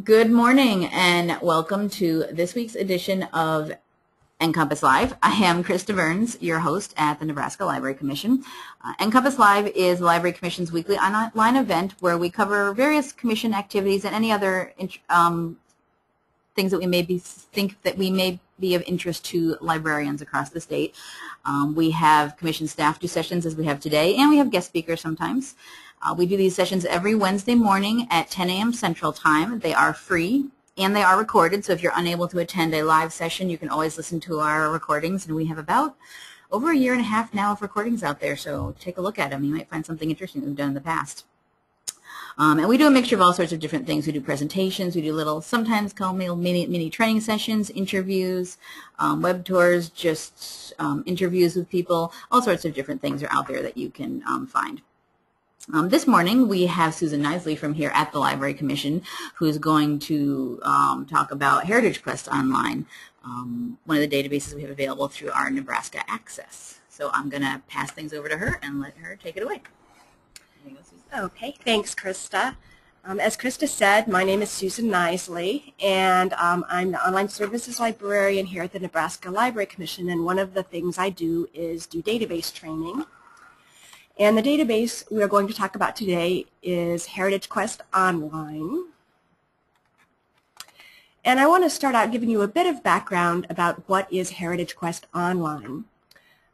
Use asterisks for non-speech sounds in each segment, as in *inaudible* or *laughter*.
Good morning and welcome to this week's edition of NCompass Live. I am Christa Burns, your host at the Nebraska Library Commission. Uh, NCompass Live is the Library Commission's weekly online event where we cover various commission activities and any other um, things that we may be, think that we may be of interest to librarians across the state. Um, we have commission staff do sessions as we have today, and we have guest speakers sometimes. Uh, we do these sessions every Wednesday morning at 10 a.m. Central Time. They are free and they are recorded, so if you're unable to attend a live session, you can always listen to our recordings, and we have about over a year and a half now of recordings out there, so take a look at them. You might find something interesting we've done in the past. Um, and we do a mixture of all sorts of different things. We do presentations, we do little, sometimes called mini, mini training sessions, interviews, um, web tours, just um, interviews with people. All sorts of different things are out there that you can um, find. Um, this morning we have Susan Nisley from here at the Library Commission who's going to um, talk about Heritage Quest Online, um, one of the databases we have available through our Nebraska Access. So I'm going to pass things over to her and let her take it away. Okay, thanks Christa. Um, as Christa said, my name is Susan Nisley, and um, I'm the online services librarian here at the Nebraska Library Commission, and one of the things I do is do database training. And the database we are going to talk about today is Heritage Quest Online. And I want to start out giving you a bit of background about what is Heritage Quest Online.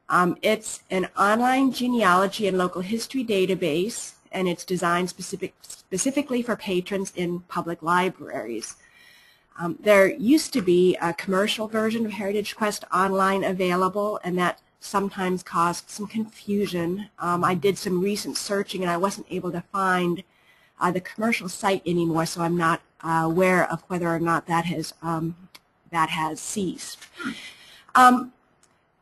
Um, it's an online genealogy and local history database, and it's designed specific, specifically for patrons in public libraries. Um, there used to be a commercial version of Heritage Quest Online available, and that sometimes caused some confusion. Um, I did some recent searching and I wasn't able to find uh, the commercial site anymore, so I'm not uh, aware of whether or not that has um, that has ceased. Um,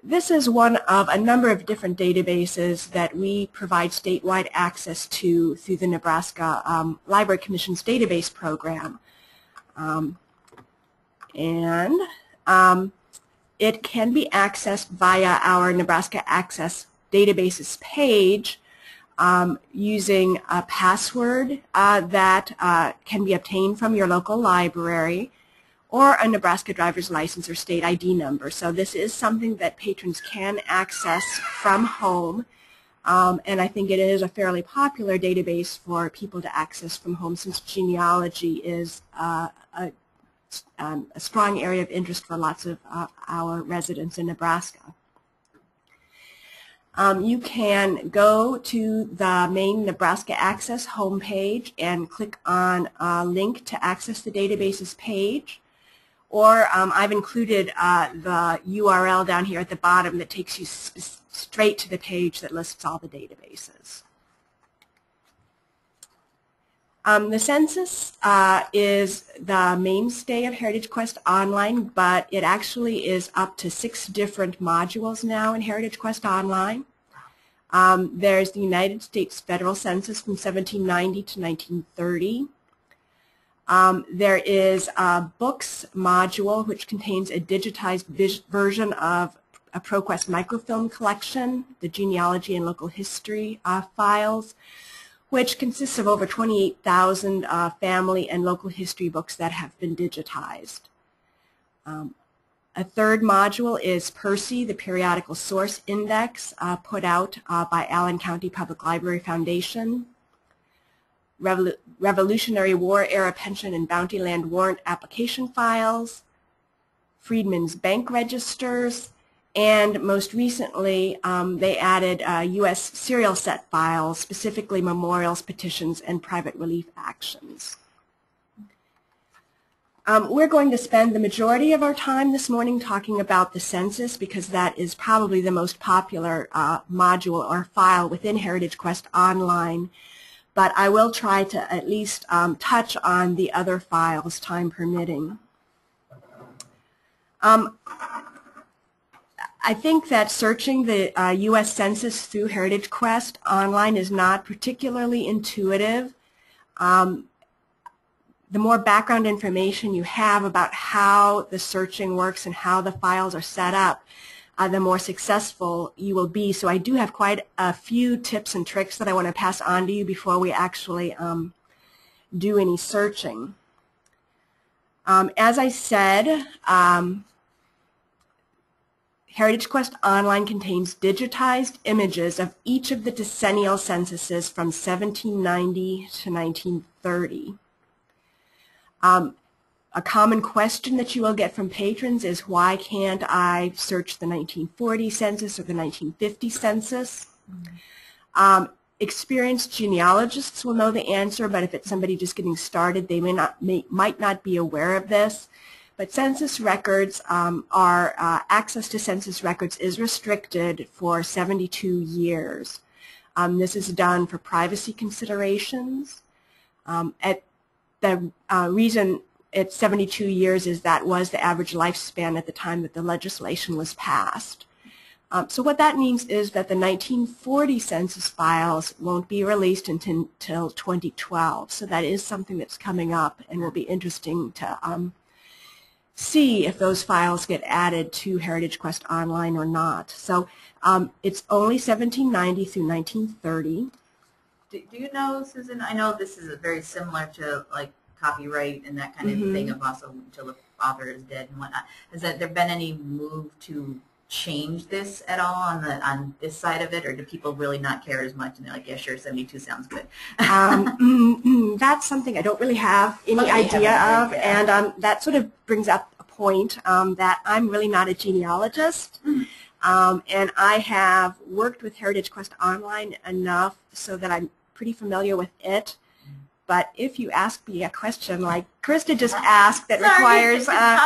this is one of a number of different databases that we provide statewide access to through the Nebraska um, Library Commission's database program. Um, and um, it can be accessed via our Nebraska Access databases page um, using a password uh, that uh, can be obtained from your local library or a Nebraska driver's license or state ID number. So this is something that patrons can access from home. Um, and I think it is a fairly popular database for people to access from home since genealogy is uh, a um, a strong area of interest for lots of uh, our residents in Nebraska. Um, you can go to the main Nebraska Access homepage and click on a link to access the databases page. Or um, I've included uh, the URL down here at the bottom that takes you straight to the page that lists all the databases. Um, the census uh, is the mainstay of Heritage Quest Online, but it actually is up to six different modules now in Heritage Quest Online. Um, there's the United States Federal Census from 1790 to 1930. Um, there is a books module which contains a digitized version of a ProQuest microfilm collection, the genealogy and local history uh, files, which consists of over 28,000 uh, family and local history books that have been digitized. Um, a third module is PERSI, the Periodical Source Index, uh, put out uh, by Allen County Public Library Foundation. Revolu Revolutionary War Era Pension and Bounty Land Warrant Application Files, Freedmen's Bank Registers, and most recently, um, they added uh, U.S. serial set files, specifically memorials, petitions, and private relief actions. Um, we're going to spend the majority of our time this morning talking about the census because that is probably the most popular uh, module or file within Heritage Quest Online. But I will try to at least um, touch on the other files, time permitting. Um, I think that searching the uh, U.S. Census through Heritage Quest online is not particularly intuitive. Um, the more background information you have about how the searching works and how the files are set up, uh, the more successful you will be. So I do have quite a few tips and tricks that I want to pass on to you before we actually um, do any searching. Um, as I said, um, Heritage Quest Online contains digitized images of each of the decennial censuses from 1790 to 1930. Um, a common question that you will get from patrons is why can't I search the 1940 census or the 1950 census? Mm -hmm. um, experienced genealogists will know the answer, but if it's somebody just getting started, they may not, may, might not be aware of this. But census records um, are, uh, access to census records is restricted for 72 years. Um, this is done for privacy considerations. Um, at the uh, reason it's 72 years is that was the average lifespan at the time that the legislation was passed. Um, so what that means is that the 1940 census files won't be released until, until 2012. So that is something that's coming up and will be interesting to um, see if those files get added to Heritage Quest Online or not. So um, it's only 1790 through 1930. Do, do, you know, Susan, I know this is very similar to like copyright and that kind of mm -hmm. thing of also until the author is dead and whatnot. Has that, there been any move to change this at all on the on this side of it, or do people really not care as much and they're like, yeah, sure, 72 sounds good? *laughs* um, mm, mm, that's something I don't really have any okay, idea of, yeah. and um, that sort of brings up a point um, that I'm really not a genealogist, mm. um, and I have worked with Heritage Quest Online enough so that I'm pretty familiar with it but if you ask me a question like Christa just asked that requires uh,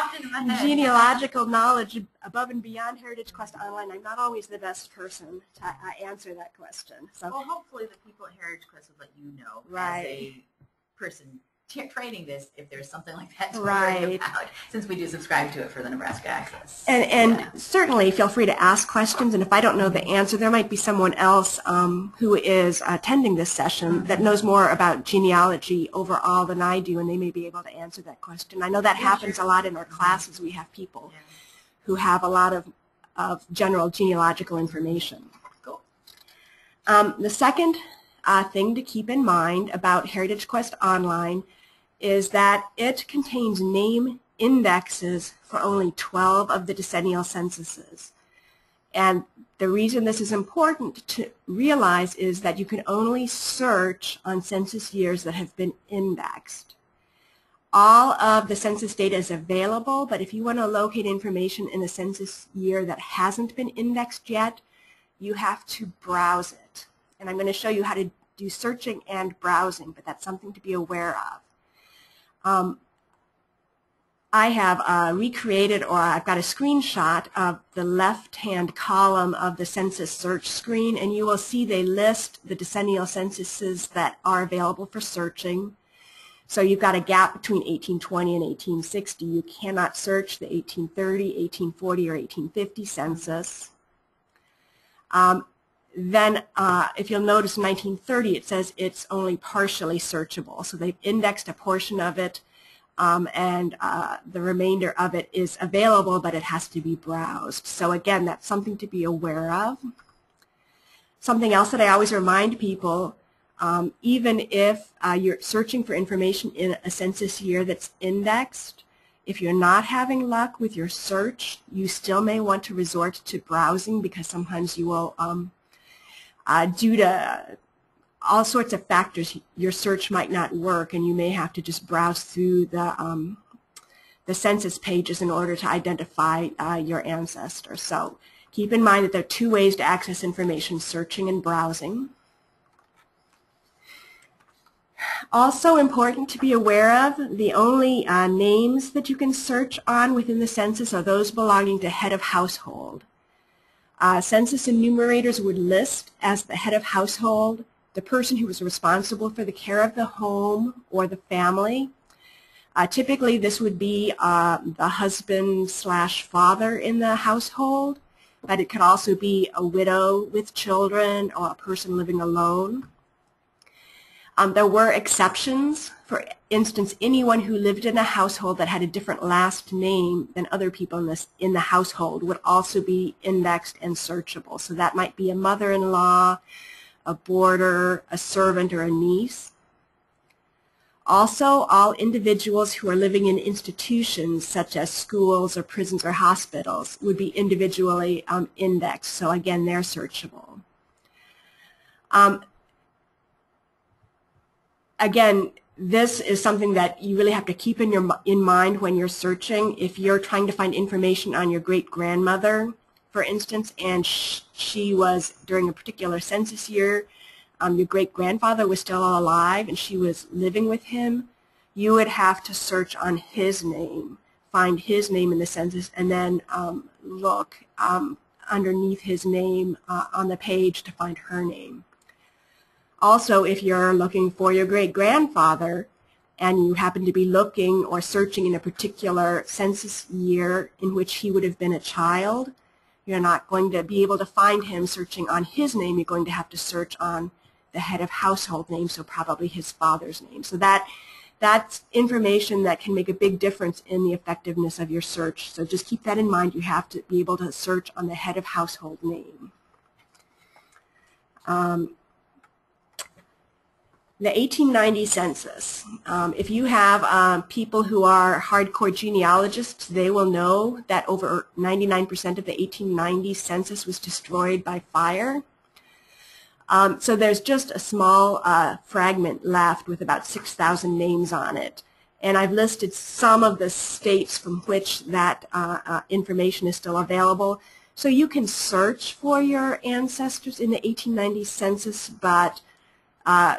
genealogical knowledge above and beyond Heritage Quest Online, I'm not always the best person to uh, answer that question. So, well, hopefully the people at Heritage Quest will let you know right. as a person training this if there's something like that to right. worry about, since we do subscribe to it for the Nebraska Access. And, and yeah. certainly feel free to ask questions, and if I don't know the answer, there might be someone else um, who is attending this session mm -hmm. that knows more about genealogy overall than I do, and they may be able to answer that question. I know that yeah, happens sure. a lot in our classes. We have people yeah. who have a lot of, of general genealogical information. Cool. Um, the second uh, thing to keep in mind about Heritage Quest Online is that it contains name indexes for only 12 of the decennial censuses. And the reason this is important to realize is that you can only search on census years that have been indexed. All of the census data is available, but if you want to locate information in a census year that hasn't been indexed yet, you have to browse it. And I'm going to show you how to do searching and browsing, but that's something to be aware of. Um, I have uh, recreated or I've got a screenshot of the left-hand column of the census search screen and you will see they list the decennial censuses that are available for searching. So you've got a gap between 1820 and 1860. You cannot search the 1830, 1840, or 1850 census. Um, then uh, if you'll notice in 1930 it says it's only partially searchable. So they've indexed a portion of it um, and uh, the remainder of it is available but it has to be browsed. So again that's something to be aware of. Something else that I always remind people um, even if uh, you're searching for information in a census year that's indexed, if you're not having luck with your search, you still may want to resort to browsing because sometimes you will um, uh, due to all sorts of factors, your search might not work and you may have to just browse through the, um, the census pages in order to identify uh, your ancestor. So keep in mind that there are two ways to access information, searching and browsing. Also important to be aware of, the only uh, names that you can search on within the census are those belonging to head of household. Uh, census enumerators would list as the head of household the person who was responsible for the care of the home or the family. Uh, typically this would be uh, the husband slash father in the household, but it could also be a widow with children or a person living alone. Um, there were exceptions. For instance, anyone who lived in a household that had a different last name than other people in, this, in the household would also be indexed and searchable. So that might be a mother-in-law, a boarder, a servant, or a niece. Also, all individuals who are living in institutions such as schools or prisons or hospitals would be individually um, indexed. So again, they're searchable. Um, again, this is something that you really have to keep in your in mind when you're searching. If you're trying to find information on your great grandmother, for instance, and sh she was during a particular census year, um, your great grandfather was still alive and she was living with him, you would have to search on his name, find his name in the census, and then um, look um, underneath his name uh, on the page to find her name. Also, if you're looking for your great-grandfather and you happen to be looking or searching in a particular census year in which he would have been a child, you're not going to be able to find him searching on his name. You're going to have to search on the head of household name, so probably his father's name. So that that's information that can make a big difference in the effectiveness of your search. So just keep that in mind. You have to be able to search on the head of household name. Um, the 1890 census. Um, if you have um, people who are hardcore genealogists, they will know that over 99% of the 1890 census was destroyed by fire. Um, so there's just a small uh, fragment left with about 6,000 names on it. And I've listed some of the states from which that uh, uh, information is still available. So you can search for your ancestors in the 1890 census, but uh,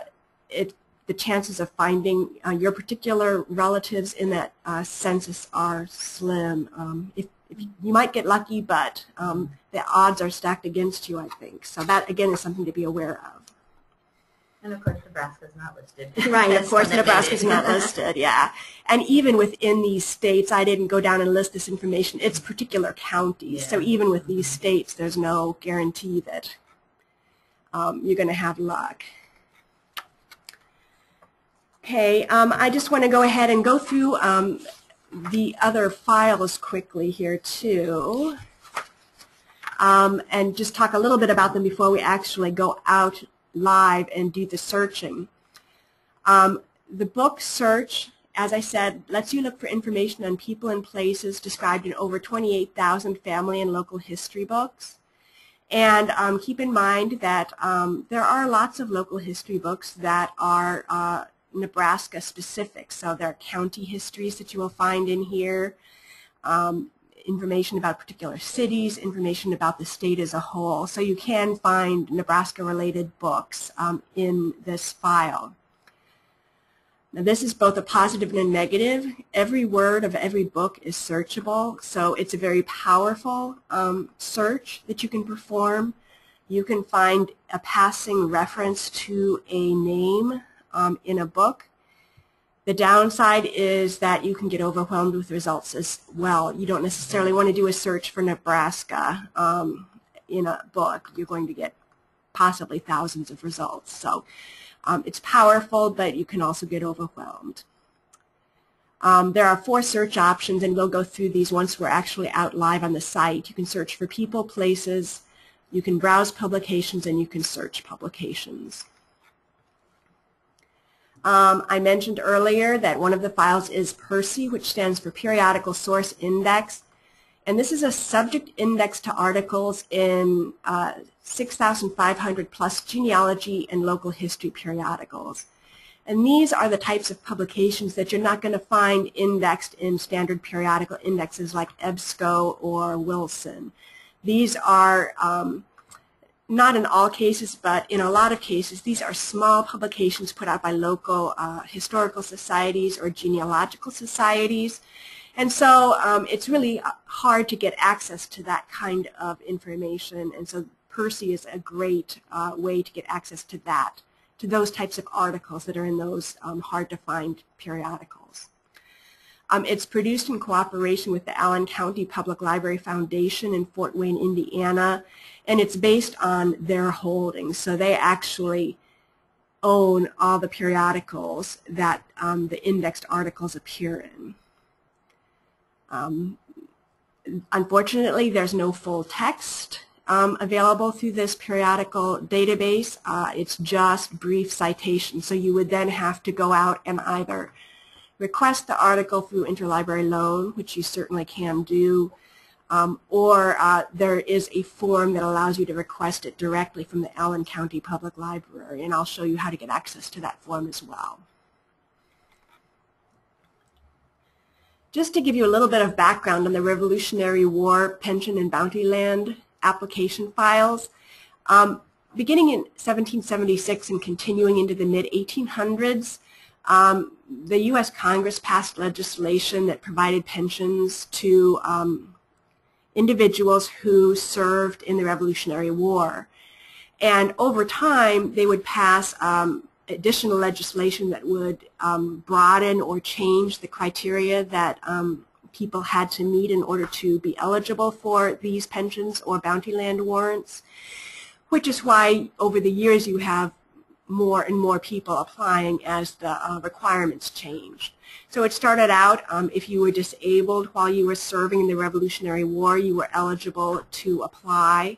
it, the chances of finding uh, your particular relatives in that uh, census are slim. Um, if, if you, might get lucky, but um, the odds are stacked against you, I think. So that, again, is something to be aware of. And of course, Nebraska is not listed. *laughs* Right, of course, Nebraska is not *laughs* listed, yeah. And even within these states, I didn't go down and list this information. It's particular counties. Yeah. So even with these states, there's no guarantee that um, you're going to have luck. Okay, um, I just want to go ahead and go through um, the other files quickly here too um, and just talk a little bit about them before we actually go out live and do the searching. Um, the book search, as I said, lets you look for information on people and places described in over 28,000 family and local history books. And um, keep in mind that um, there are lots of local history books that are uh, Nebraska specific. So there are county histories that you will find in here, um, information about particular cities, information about the state as a whole. So you can find Nebraska related books um, in this file. Now this is both a positive and a negative. Every word of every book is searchable, so it's a very powerful um, search that you can perform. You can find a passing reference to a name um, in a book. The downside is that you can get overwhelmed with results as well. You don't necessarily want to do a search for Nebraska um, in a book. You're going to get possibly thousands of results. So um, it's powerful, but you can also get overwhelmed. Um, there are four search options, and we'll go through these once we're actually out live on the site. You can search for people, places, you can browse publications, and you can search publications. Um, I mentioned earlier that one of the files is PERSI, which stands for Periodical Source Index. And this is a subject index to articles in uh, 6,500 plus genealogy and local history periodicals. And these are the types of publications that you're not going to find indexed in standard periodical indexes like EBSCO or Wilson. These are um, not in all cases, but in a lot of cases, these are small publications put out by local uh, historical societies or genealogical societies. And so um, it's really uh, hard to get access to that kind of information. And so PERSI is a great uh, way to get access to that, to those types of articles that are in those um, hard-to-find periodicals. Um, it's produced in cooperation with the Allen County Public Library Foundation in Fort Wayne, Indiana, and it's based on their holdings. So they actually own all the periodicals that um, the indexed articles appear in. Um, unfortunately, there's no full text um, available through this periodical database. Uh, it's just brief citations, so you would then have to go out and either request the article through interlibrary loan, which you certainly can do, um, or uh, there is a form that allows you to request it directly from the Allen County Public Library, and I'll show you how to get access to that form as well. Just to give you a little bit of background on the Revolutionary War pension and bounty land application files, um, beginning in 1776 and continuing into the mid-1800s, um, the U.S. Congress passed legislation that provided pensions to um, individuals who served in the Revolutionary War. And over time, they would pass um, additional legislation that would um, broaden or change the criteria that um, people had to meet in order to be eligible for these pensions or bounty land warrants, which is why over the years you have more and more people applying as the uh, requirements changed. So it started out, um, if you were disabled while you were serving in the Revolutionary War, you were eligible to apply.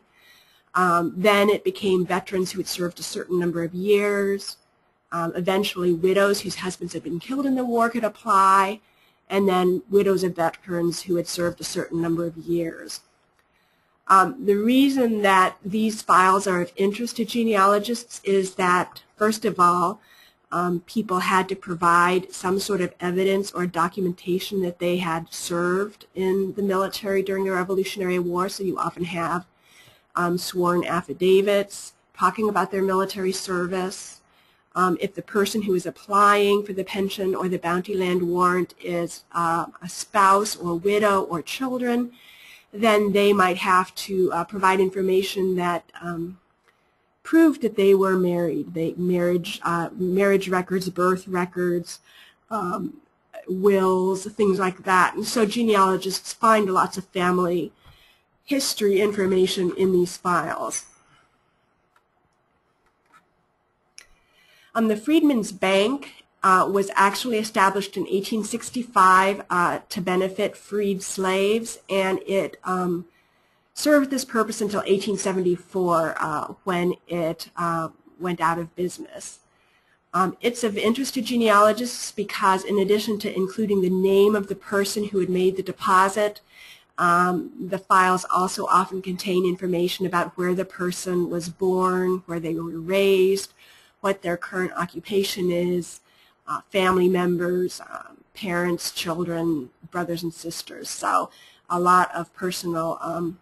Um, then it became veterans who had served a certain number of years. Um, eventually, widows whose husbands had been killed in the war could apply, and then widows of veterans who had served a certain number of years. Um, the reason that these files are of interest to genealogists is that, first of all, um, people had to provide some sort of evidence or documentation that they had served in the military during the Revolutionary War, so you often have um, sworn affidavits talking about their military service. Um, if the person who is applying for the pension or the bounty land warrant is uh, a spouse or widow or children, then they might have to uh, provide information that um, proved that they were married. They marriage uh, marriage records, birth records, um, wills, things like that. And so genealogists find lots of family history information in these files. Um, the Freedmen's Bank uh, was actually established in 1865 uh, to benefit freed slaves, and it um, served this purpose until 1874 uh, when it uh, went out of business. Um, it's of interest to genealogists because in addition to including the name of the person who had made the deposit, um, the files also often contain information about where the person was born, where they were raised, what their current occupation is, uh, family members, um, parents, children, brothers and sisters. So a lot of personal, um,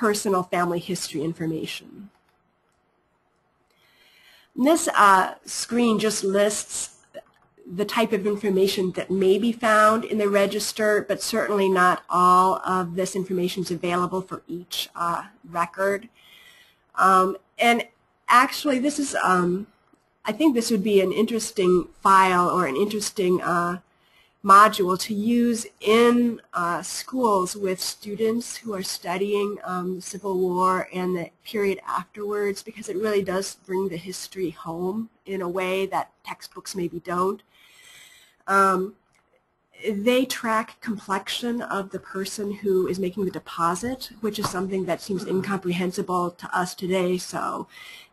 personal family history information. this uh, screen just lists the type of information that may be found in the register, but certainly not all of this information is available for each uh, record. Um, and actually this is, um, I think this would be an interesting file or an interesting uh, module to use in uh, schools with students who are studying um, the Civil War and the period afterwards because it really does bring the history home in a way that textbooks maybe don't. Um, they track complexion of the person who is making the deposit, which is something that seems incomprehensible to us today. So,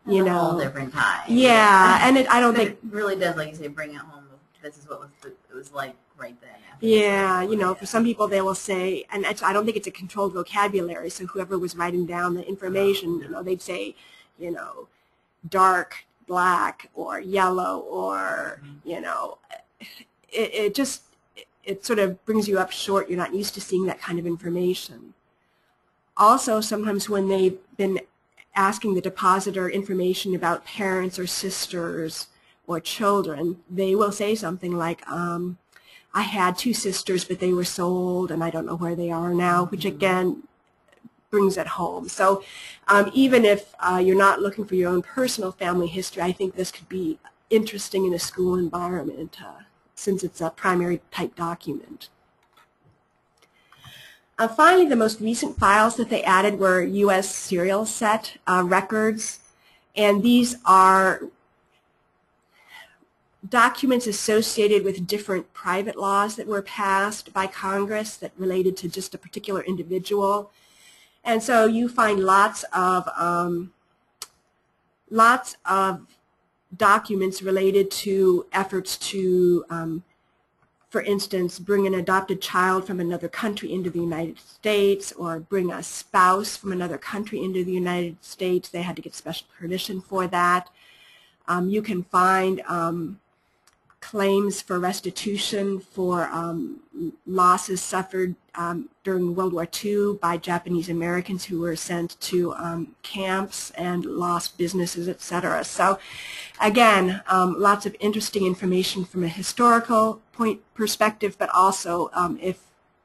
you know, whole different time. yeah, and it, I don't But think, it really does, like you say, bring it home. This is what was the, it was like right then. after yeah, you know, for some people they will say, and I don't think it's a controlled vocabulary. So whoever was writing down the information, you know, they'd say, you know, dark black or yellow or you know, it, it just it, it sort of brings you up short. You're not used to seeing that kind of information. Also, sometimes when they've been asking the depositor information about parents or sisters or children, they will say something like, um, I had two sisters, but they were sold, and I don't know where they are now, which again brings it home. So um, even if uh, you're not looking for your own personal family history, I think this could be interesting in a school environment uh, since it's a primary type document. Uh, finally, the most recent files that they added were U.S. serial set uh, records, and these are documents associated with different private laws that were passed by Congress that related to just a particular individual. And so you find lots of um, lots of documents related to efforts to, um, for instance, bring an adopted child from another country into the United States or bring a spouse from another country into the United States. They had to get special permission for that. Um, you can find um, claims for restitution for um, losses suffered um, during World War II by Japanese Americans who were sent to um, camps and lost businesses, etc. So again, um, lots of interesting information from a historical point perspective, but also um, if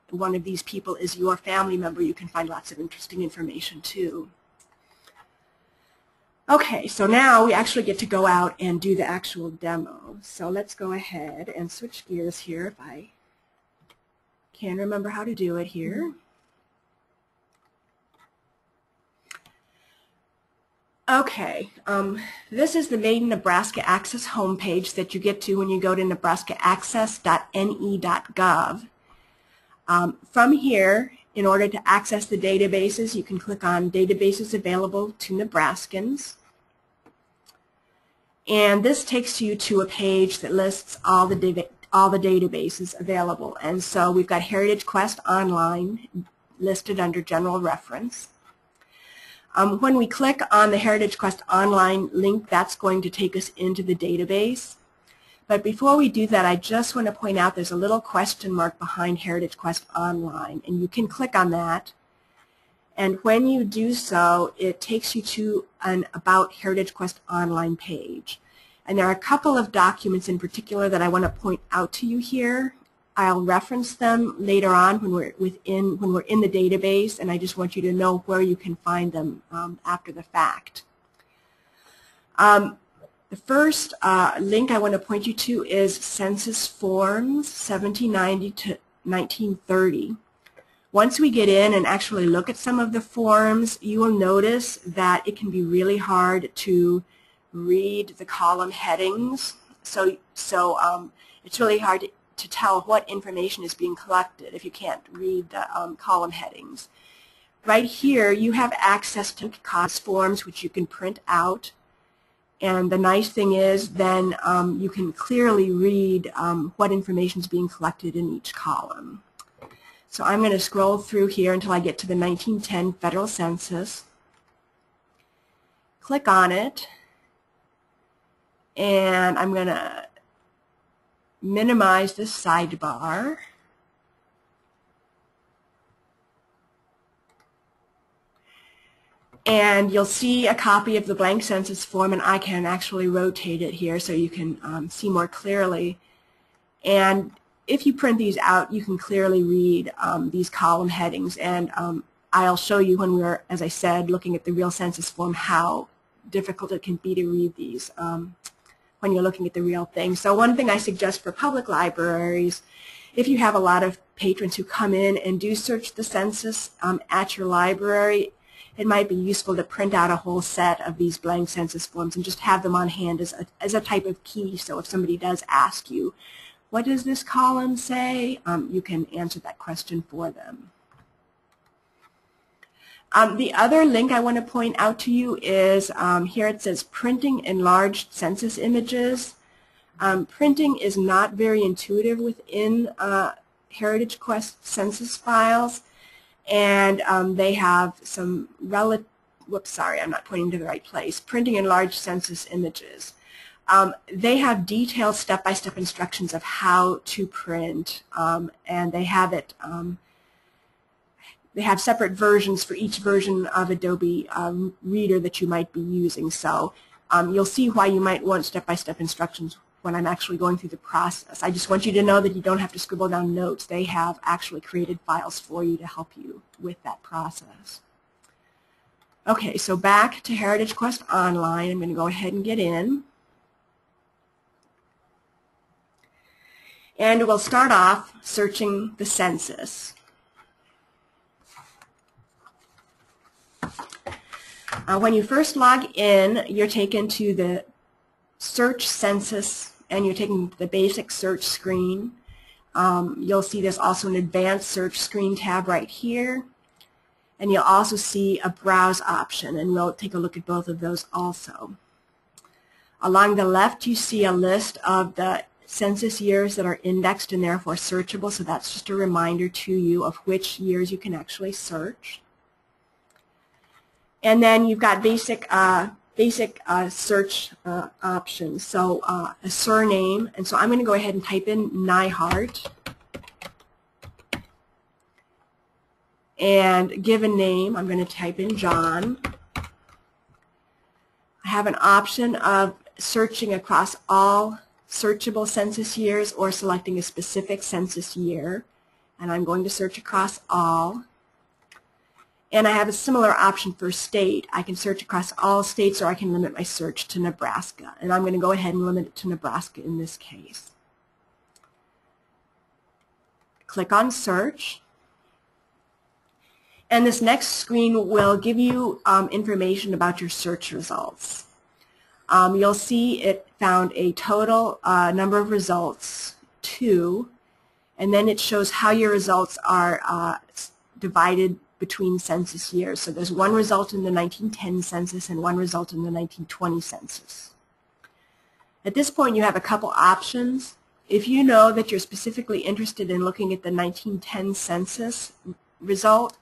one of these people is your family member, you can find lots of interesting information too. Okay, so now we actually get to go out and do the actual demo. So let's go ahead and switch gears here if I can remember how to do it here. Okay, um, this is the main Nebraska Access homepage that you get to when you go to nebraskaaccess.ne.gov. Um, from here, in order to access the databases, you can click on Databases Available to Nebraskans. And this takes you to a page that lists all the, all the databases available. And so we've got Heritage Quest Online listed under General Reference. Um, when we click on the Heritage Quest Online link, that's going to take us into the database. But before we do that, I just want to point out there's a little question mark behind Heritage Quest Online, and you can click on that. And when you do so, it takes you to an About Heritage Quest Online page. And there are a couple of documents in particular that I want to point out to you here. I'll reference them later on when we're within when we're in the database, and I just want you to know where you can find them um, after the fact. Um, the first uh, link I want to point you to is Census Forms 1790 to 1930. Once we get in and actually look at some of the forms, you will notice that it can be really hard to read the column headings. So, so um, it's really hard to, to, tell what information is being collected if you can't read the um, column headings. Right here, you have access to cost forms, which you can print out and the nice thing is then um, you can clearly read um, what information is being collected in each column. So I'm going to scroll through here until I get to the 1910 Federal Census. Click on it. And I'm going to minimize the sidebar. And you'll see a copy of the blank census form, and I can actually rotate it here so you can um, see more clearly. And if you print these out, you can clearly read um, these column headings. And um, I'll show you when we're, as I said, looking at the real census form, how difficult it can be to read these um, when you're looking at the real thing. So one thing I suggest for public libraries, if you have a lot of patrons who come in and do search the census um, at your library, it might be useful to print out a whole set of these blank census forms and just have them on hand as a, as a type of key. So if somebody does ask you, what does this column say, um, you can answer that question for them. Um, the other link I want to point out to you is um, here it says printing enlarged census images. Um, printing is not very intuitive within uh, Heritage Quest census files and um, they have some relative, whoops, sorry, I'm not pointing to the right place, printing enlarged census images. Um, they have detailed step-by-step -step instructions of how to print, um, and they have it, um, they have separate versions for each version of Adobe uh, Reader that you might be using. So um, you'll see why you might want step-by-step -step instructions when I'm actually going through the process. I just want you to know that you don't have to scribble down notes. They have actually created files for you to help you with that process. Okay, so back to Heritage Quest Online. I'm going to go ahead and get in. And we'll start off searching the census. Uh, when you first log in, you're taken to the Search Census and you're taking the basic search screen. Um, you'll see there's also an advanced search screen tab right here. And you'll also see a browse option, and we'll take a look at both of those also. Along the left, you see a list of the census years that are indexed and therefore searchable, so that's just a reminder to you of which years you can actually search. And then you've got basic uh, basic uh, search uh, options. So uh, a surname, and so I'm going to go ahead and type in Neihardt. And give a name, I'm going to type in John. I have an option of searching across all searchable census years or selecting a specific census year. And I'm going to search across all. And I have a similar option for state. I can search across all states or I can limit my search to Nebraska. And I'm going to go ahead and limit it to Nebraska in this case. Click on search. And this next screen will give you um, information about your search results. Um, you'll see it found a total uh, number of results, two, and then it shows how your results are uh, divided between census years. So there's one result in the 1910 census and one result in the 1920 census. At this point, you have a couple options. If you know that you're specifically interested in looking at the 1910 census result,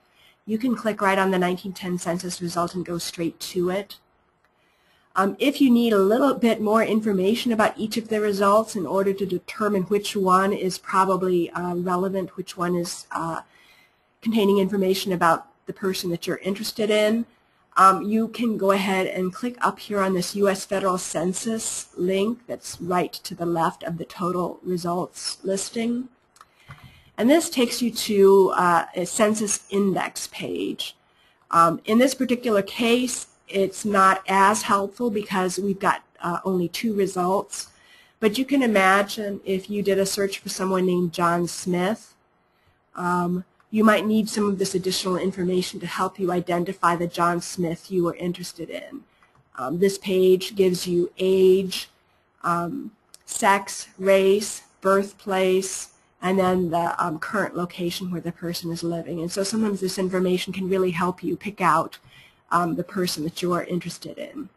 you can click right on the 1910 census result and go straight to it. Um, if you need a little bit more information about each of the results in order to determine which one is probably uh, relevant, which one is uh, containing information about the person that you're interested in, um, you can go ahead and click up here on this U.S. Federal Census link that's right to the left of the total results listing. And this takes you to uh, a census index page. Um, in this particular case, it's not as helpful because we've got uh, only two results. But you can imagine if you did a search for someone named John Smith, um, you might need some of this additional information to help you identify the John Smith you are interested in. Um, this page gives you age, um, sex, race, birthplace, and then the um, current location where the person is living. And so sometimes this information can really help you pick out um, the person that you are interested in.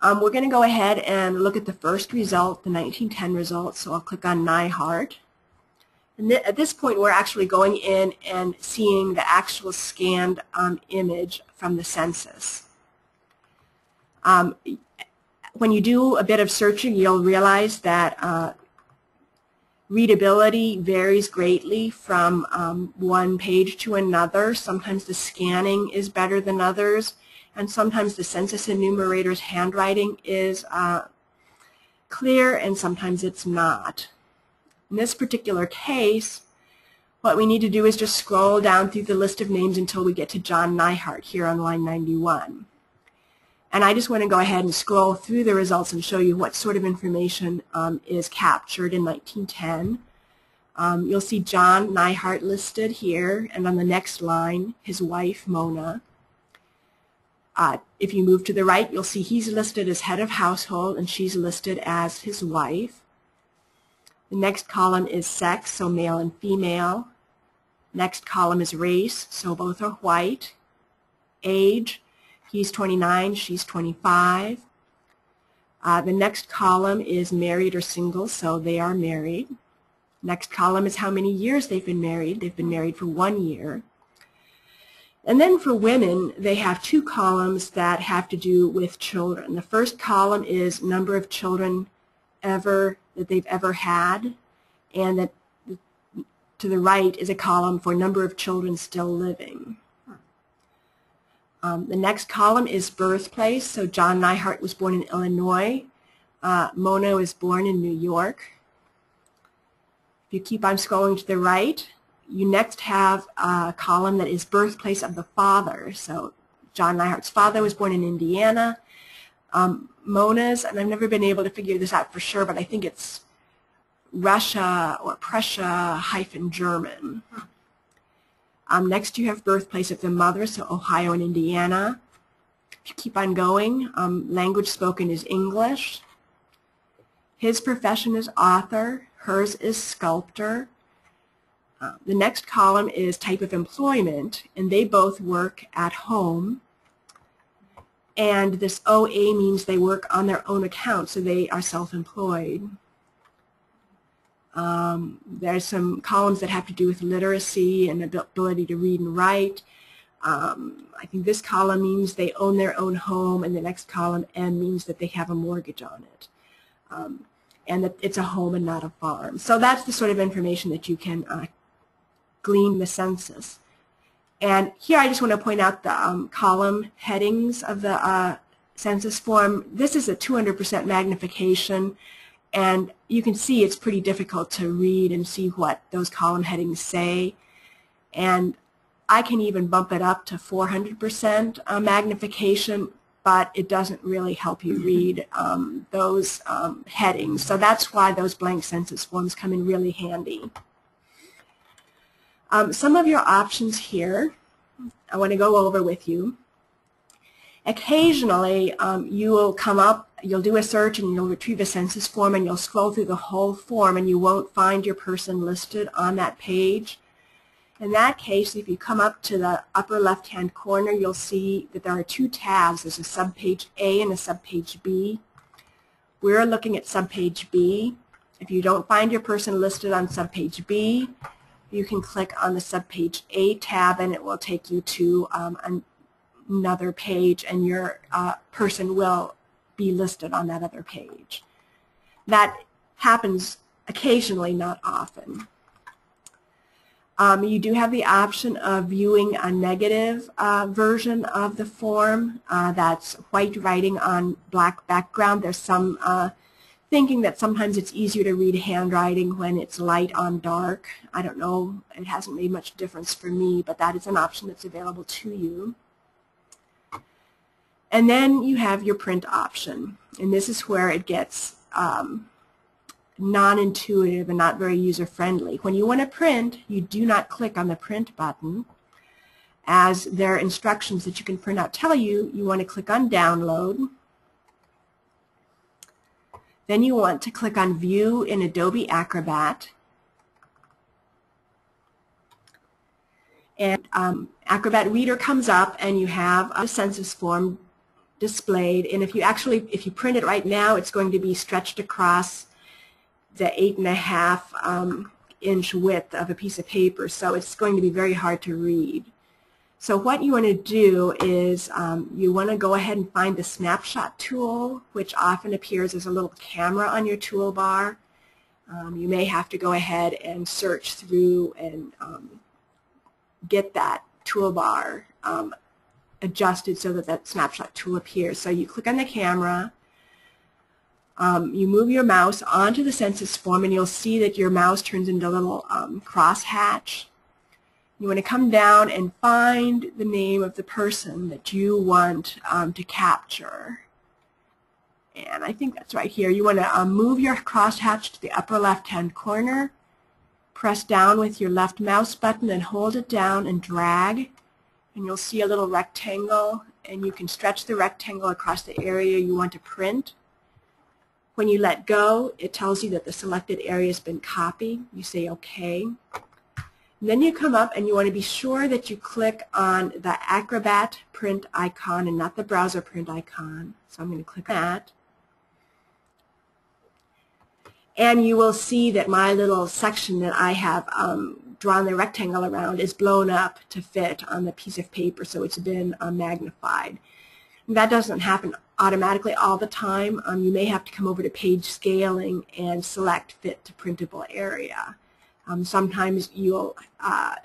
Um, we're going to go ahead and look at the first result, the 1910 result. So I'll click on Neihardt. And th at this point, we're actually going in and seeing the actual scanned um, image from the census. Um, when you do a bit of searching, you'll realize that uh, readability varies greatly from um, one page to another. Sometimes the scanning is better than others, and sometimes the census enumerator's handwriting is uh, clear, and sometimes it's not. In this particular case, what we need to do is just scroll down through the list of names until we get to John Neihardt here on line 91. And I just want to go ahead and scroll through the results and show you what sort of information um, is captured in 1910. Um, you'll see John Neihardt listed here, and on the next line, his wife, Mona. Uh, if you move to the right, you'll see he's listed as head of household, and she's listed as his wife. The next column is sex, so male and female. Next column is race, so both are white. Age, he's 29, she's 25. Uh, the next column is married or single, so they are married. Next column is how many years they've been married. They've been married for one year. And then for women, they have two columns that have to do with children. The first column is number of children ever that they've ever had, and that to the right is a column for number of children still living. Um, the next column is birthplace. So John Neihardt was born in Illinois. Uh, Mona was born in New York. If you keep on scrolling to the right, you next have a column that is birthplace of the father. So John Neihardt's father was born in Indiana. Um, Mona's, and I've never been able to figure this out for sure, but I think it's Russia or Prussia hyphen German. Um, next you have birthplace of the mother, so Ohio and Indiana. If you keep on going, um, language spoken is English. His profession is author. Hers is sculptor. Uh, the next column is type of employment, and they both work at home. And this OA means they work on their own account, so they are self-employed. Um, there's some columns that have to do with literacy and ability to read and write. Um, I think this column means they own their own home, and the next column, M, means that they have a mortgage on it. Um, and that it's a home and not a farm. So that's the sort of information that you can uh, glean the census. And here I just want to point out the um, column headings of the uh, census form. This is a 200% magnification and you can see it's pretty difficult to read and see what those column headings say. And I can even bump it up to 400% uh, magnification, but it doesn't really help you read um, those um, headings. So that's why those blank census forms come in really handy. Um, some of your options here I want to go over with you. Occasionally, um, you will come up, you'll do a search and you'll retrieve a census form and you'll scroll through the whole form and you won't find your person listed on that page. In that case, if you come up to the upper left-hand corner, you'll see that there are two tabs. There's a subpage A and a subpage B. We're looking at subpage B. If you don't find your person listed on subpage B, you can click on the subpage A tab and it will take you to um, another page and your uh, person will be listed on that other page. That happens occasionally, not often. Um, you do have the option of viewing a negative uh, version of the form. Uh, that's white writing on black background. There's some uh, thinking that sometimes it's easier to read handwriting when it's light on dark. I don't know, it hasn't made much difference for me, but that is an option that's available to you. And then you have your print option, and this is where it gets um, non-intuitive and not very user-friendly. When you want to print, you do not click on the print button, as their instructions that you can print out tell you, you want to click on download, then you want to click on View in Adobe Acrobat. And um, Acrobat Reader comes up and you have a census form displayed. And if you actually, if you print it right now, it's going to be stretched across the eight and a half um, inch width of a piece of paper. So it's going to be very hard to read. So what you want to do is um, you want to go ahead and find the snapshot tool, which often appears as a little camera on your toolbar. Um, you may have to go ahead and search through and um, get that toolbar um, adjusted so that that snapshot tool appears. So you click on the camera, um, you move your mouse onto the census form and you'll see that your mouse turns into a little um, crosshatch you want to come down and find the name of the person that you want um, to capture. And I think that's right here. You want to um, move your crosshatch to the upper left-hand corner, press down with your left mouse button and hold it down and drag. And you'll see a little rectangle, and you can stretch the rectangle across the area you want to print. When you let go, it tells you that the selected area has been copied. You say OK. Then you come up and you want to be sure that you click on the Acrobat print icon and not the browser print icon. So I'm going to click that. And you will see that my little section that I have um, drawn the rectangle around is blown up to fit on the piece of paper, so it's been uh, magnified. And that doesn't happen automatically all the time. Um, you may have to come over to page scaling and select fit to printable area. Um, sometimes you'll, uh,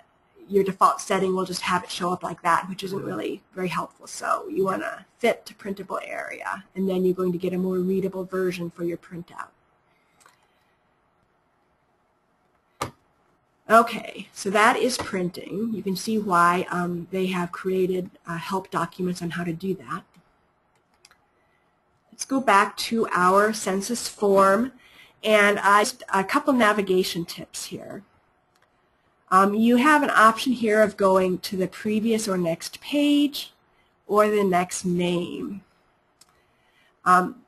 your default setting will just have it show up like that, which isn't really very helpful. So you want to fit to printable area, and then you're going to get a more readable version for your printout. Okay, so that is printing. You can see why um, they have created uh, help documents on how to do that. Let's go back to our census form. And uh, a couple navigation tips here. Um, you have an option here of going to the previous or next page or the next name. Um,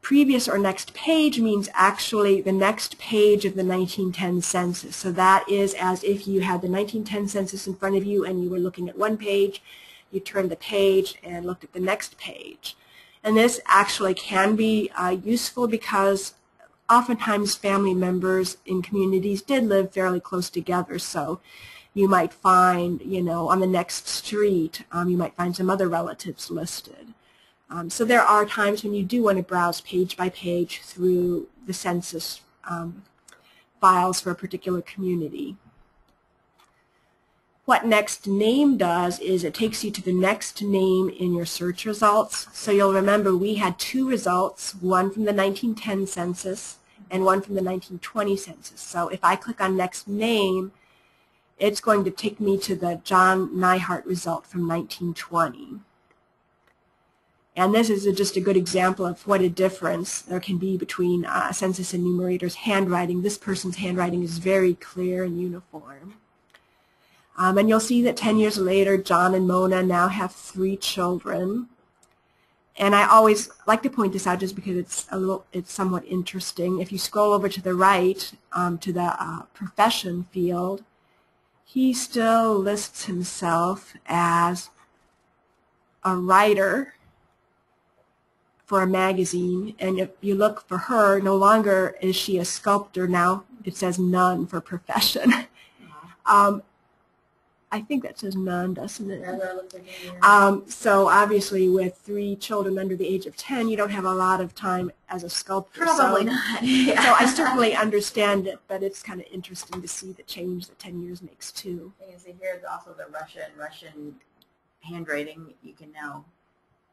previous or next page means actually the next page of the 1910 census. So that is as if you had the 1910 census in front of you and you were looking at one page, you turned the page and looked at the next page. And this actually can be uh, useful because oftentimes family members in communities did live fairly close together. So you might find, you know, on the next street, um, you might find some other relatives listed. Um, so there are times when you do want to browse page by page through the census um, files for a particular community. What next name does is it takes you to the next name in your search results. So you'll remember we had two results, one from the 1910 census and one from the 1920 census. So if I click on next name, it's going to take me to the John Neihardt result from 1920. And this is a, just a good example of what a difference there can be between uh, a census enumerator's handwriting. This person's handwriting is very clear and uniform. Um, and you'll see that 10 years later, John and Mona now have three children. And I always like to point this out just because it's a little, it's somewhat interesting. If you scroll over to the right um, to the uh, profession field, he still lists himself as a writer for a magazine, and if you look for her, no longer is she a sculptor. Now it says none for profession. *laughs* um, I think that says none, doesn't it? Um, so obviously with three children under the age of 10, you don't have a lot of time as a sculptor. Probably so, not. *laughs* so I certainly understand it, but it's kind of interesting to see the change that 10 years makes too. Thing is, here's also the Russian Russian handwriting. You can now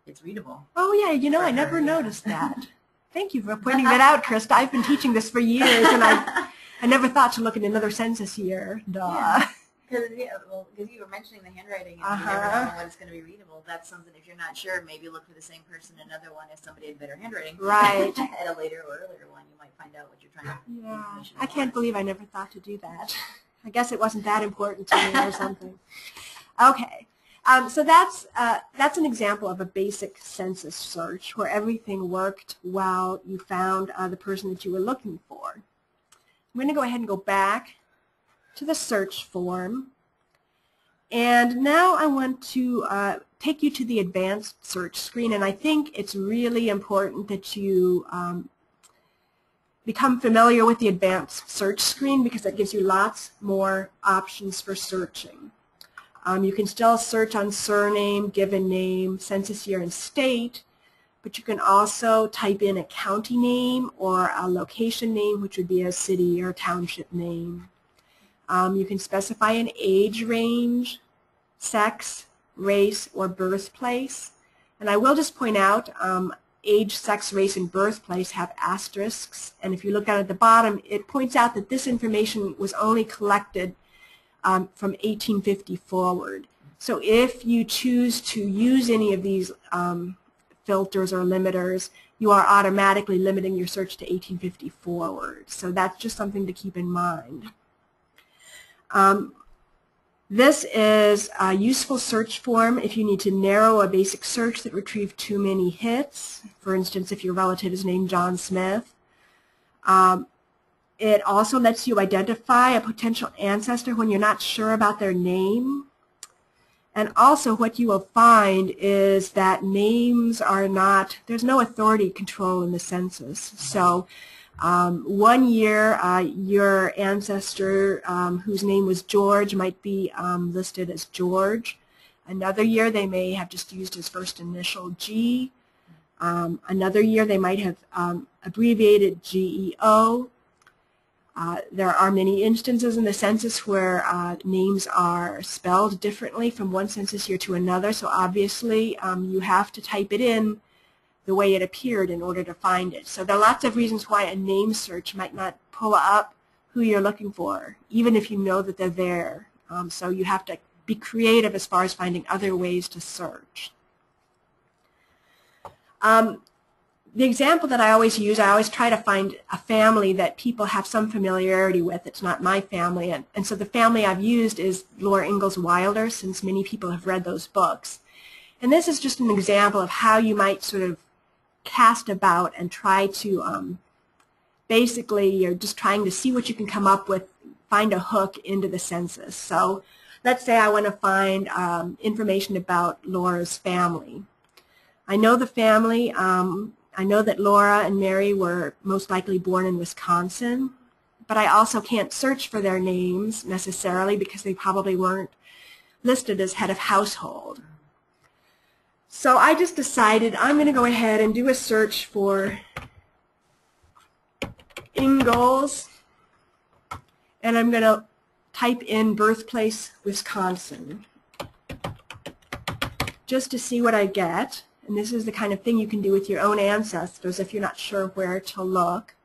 it's readable. Oh yeah, you know, I never noticed that. *laughs* Thank you for pointing that out, Christa. I've been teaching this for years, and I, I never thought to look at another census year. Duh. Because yeah, well, because you were mentioning the handwriting, and Uh-huh. you never know when it's going to be readable. That's something. If you're not sure, maybe look for the same person in another one. If somebody had better handwriting, Right. *laughs* at a later or earlier one, you might find out what you're trying to. Yeah, I can't believe I never thought to do that. *laughs* I guess it wasn't that important to me or something. Okay, um, so that's uh, that's an example of a basic census search where everything worked while you found uh, the person that you were looking for. I'm going to go ahead and go back to the search form. And now I want to uh, take you to the advanced search screen, and I think it's really important that you um, become familiar with the advanced search screen because that gives you lots more options for searching. Um, you can still search on surname, given name, census year, and state, but you can also type in a county name or a location name, which would be a city or township name. Um, you can specify an age range, sex, race, or birthplace. And I will just point out, um, age, sex, race, and birthplace have asterisks. And if you look down at the bottom, it points out that this information was only collected um, from 1850 forward. So if you choose to use any of these um, filters or limiters, you are automatically limiting your search to 1850 forward. So that's just something to keep in mind. Um, this is a useful search form if you need to narrow a basic search that retrieved too many hits. For instance, if your relative is named John Smith. Um, it also lets you identify a potential ancestor when you're not sure about their name. And also what you will find is that names are not, there's no authority control in the census. So um, one year, uh, your ancestor um, whose name was George might be um, listed as George. Another year, they may have just used his first initial G. Um, another year, they might have um, abbreviated GEO. Uh, there are many instances in the census where uh, names are spelled differently from one census year to another, so obviously um, you have to type it in the way it appeared in order to find it. So there are lots of reasons why a name search might not pull up who you're looking for, even if you know that they're there. Um, so you have to be creative as far as finding other ways to search. Um, the example that I always use, I always try to find a family that people have some familiarity with. It's not my family. And, and so the family I've used is Laura Ingalls Wilder, since many people have read those books. And this is just an example of how you might sort of cast about and try to um, basically you're just trying to see what you can come up with, find a hook into the census. So let's say I want to find um, information about Laura's family. I know the family. Um, I know that Laura and Mary were most likely born in Wisconsin, but I also can't search for their names necessarily because they probably weren't listed as head of household. So I just decided I'm going to go ahead and do a search for Ingalls, and I'm going to type in birthplace Wisconsin just to see what I get. And this is the kind of thing you can do with your own ancestors if you're not sure where to look.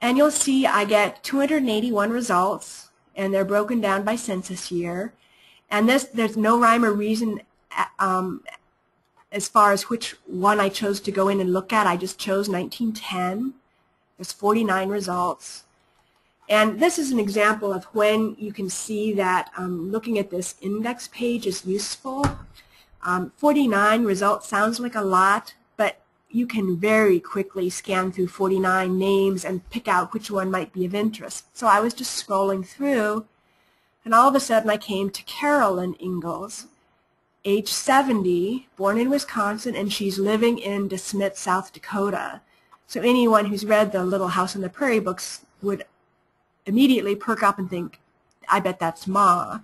And you'll see I get 281 results, and they're broken down by census year. And this, there's no rhyme or reason um, as far as which one I chose to go in and look at. I just chose 1910. There's 49 results. And this is an example of when you can see that um, looking at this index page is useful. Um, 49 results sounds like a lot, you can very quickly scan through 49 names and pick out which one might be of interest. So I was just scrolling through, and all of a sudden I came to Carolyn Ingalls, age 70, born in Wisconsin, and she's living in DeSmet, South Dakota. So anyone who's read the Little House on the Prairie books would immediately perk up and think, I bet that's Ma.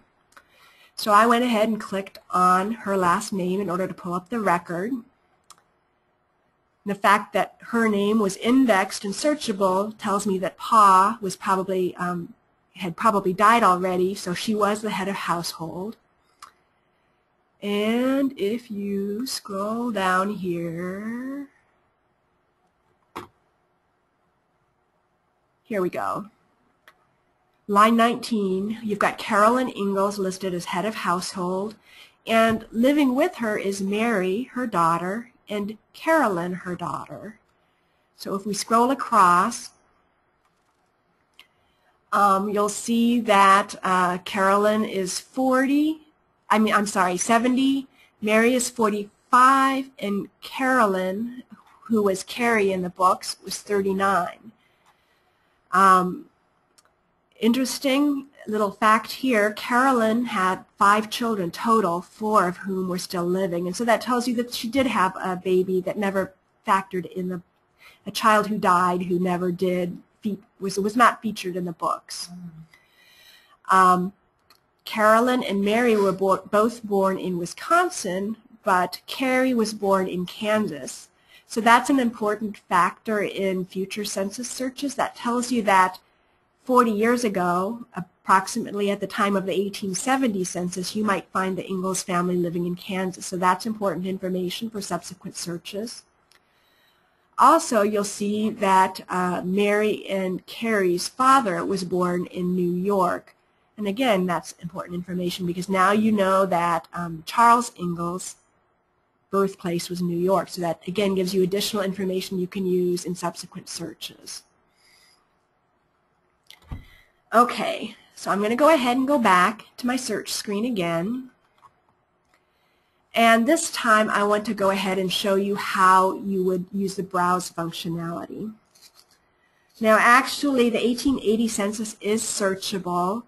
So I went ahead and clicked on her last name in order to pull up the record. The fact that her name was indexed and searchable tells me that Pa was probably um, had probably died already, so she was the head of household. And if you scroll down here, here we go. Line 19, you've got Carolyn Ingalls listed as head of household, and living with her is Mary, her daughter, and Carolyn, her daughter. So if we scroll across, um, you'll see that uh, Carolyn is 40, I mean, I'm sorry, 70, Mary is 45, and Carolyn, who was Carrie in the books, was 39. Um, Interesting little fact here, Carolyn had five children total, four of whom were still living. And so that tells you that she did have a baby that never factored in the, a child who died who never did, was, was not featured in the books. Um, Carolyn and Mary were bo both born in Wisconsin, but Carrie was born in Kansas. So that's an important factor in future census searches. That tells you that 40 years ago, approximately at the time of the 1870 census, you might find the Ingalls family living in Kansas. So that's important information for subsequent searches. Also, you'll see that uh, Mary and Carrie's father was born in New York. And again, that's important information because now you know that um, Charles Ingalls' birthplace was New York. So that, again, gives you additional information you can use in subsequent searches. Okay, so I'm going to go ahead and go back to my search screen again. And this time I want to go ahead and show you how you would use the browse functionality. Now actually the 1880 census is searchable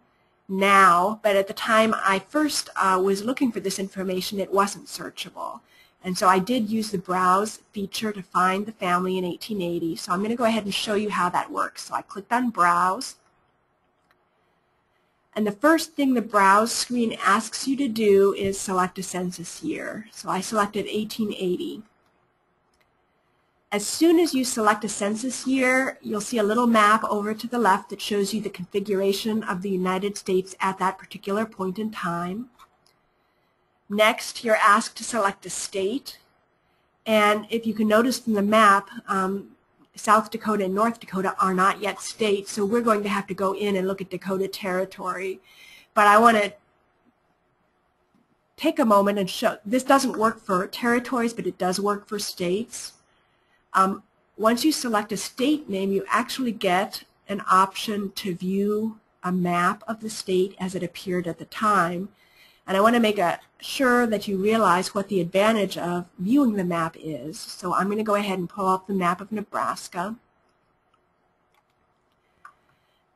now, but at the time I first uh, was looking for this information it wasn't searchable. And so I did use the browse feature to find the family in 1880. So I'm going to go ahead and show you how that works. So I clicked on browse and the first thing the browse screen asks you to do is select a census year. So I selected 1880. As soon as you select a census year, you'll see a little map over to the left that shows you the configuration of the United States at that particular point in time. Next, you're asked to select a state. And if you can notice from the map, um, South Dakota and North Dakota are not yet states, so we're going to have to go in and look at Dakota Territory. But I want to take a moment and show, this doesn't work for territories, but it does work for states. Um, once you select a state name, you actually get an option to view a map of the state as it appeared at the time. And I want to make a, sure that you realize what the advantage of viewing the map is. So I'm going to go ahead and pull up the map of Nebraska.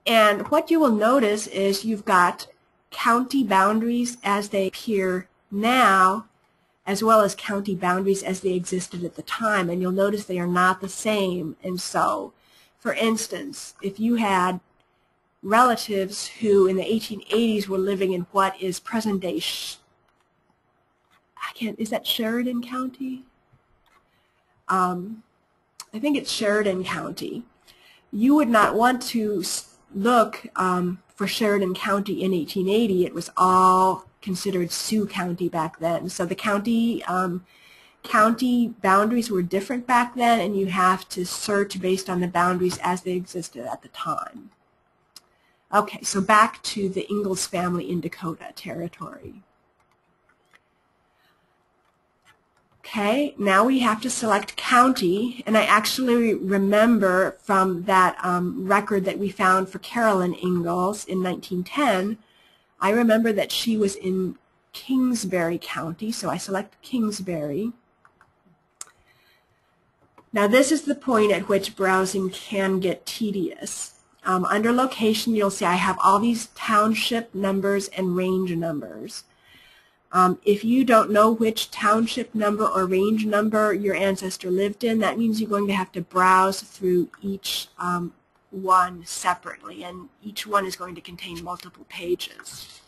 And what you will notice is you've got county boundaries as they appear now, as well as county boundaries as they existed at the time. And you'll notice they are not the same. And so, for instance, if you had relatives who in the 1880s were living in what is present-day, I can't, is that Sheridan County? Um, I think it's Sheridan County. You would not want to look um, for Sheridan County in 1880. It was all considered Sioux County back then. So the county um, county boundaries were different back then, and you have to search based on the boundaries as they existed at the time. Okay, so back to the Ingalls family in Dakota Territory. Okay, now we have to select county, and I actually remember from that um, record that we found for Carolyn Ingalls in 1910, I remember that she was in Kingsbury County, so I select Kingsbury. Now this is the point at which browsing can get tedious. Um, under location, you'll see I have all these township numbers and range numbers. Um, if you don't know which township number or range number your ancestor lived in, that means you're going to have to browse through each um, one separately, and each one is going to contain multiple pages.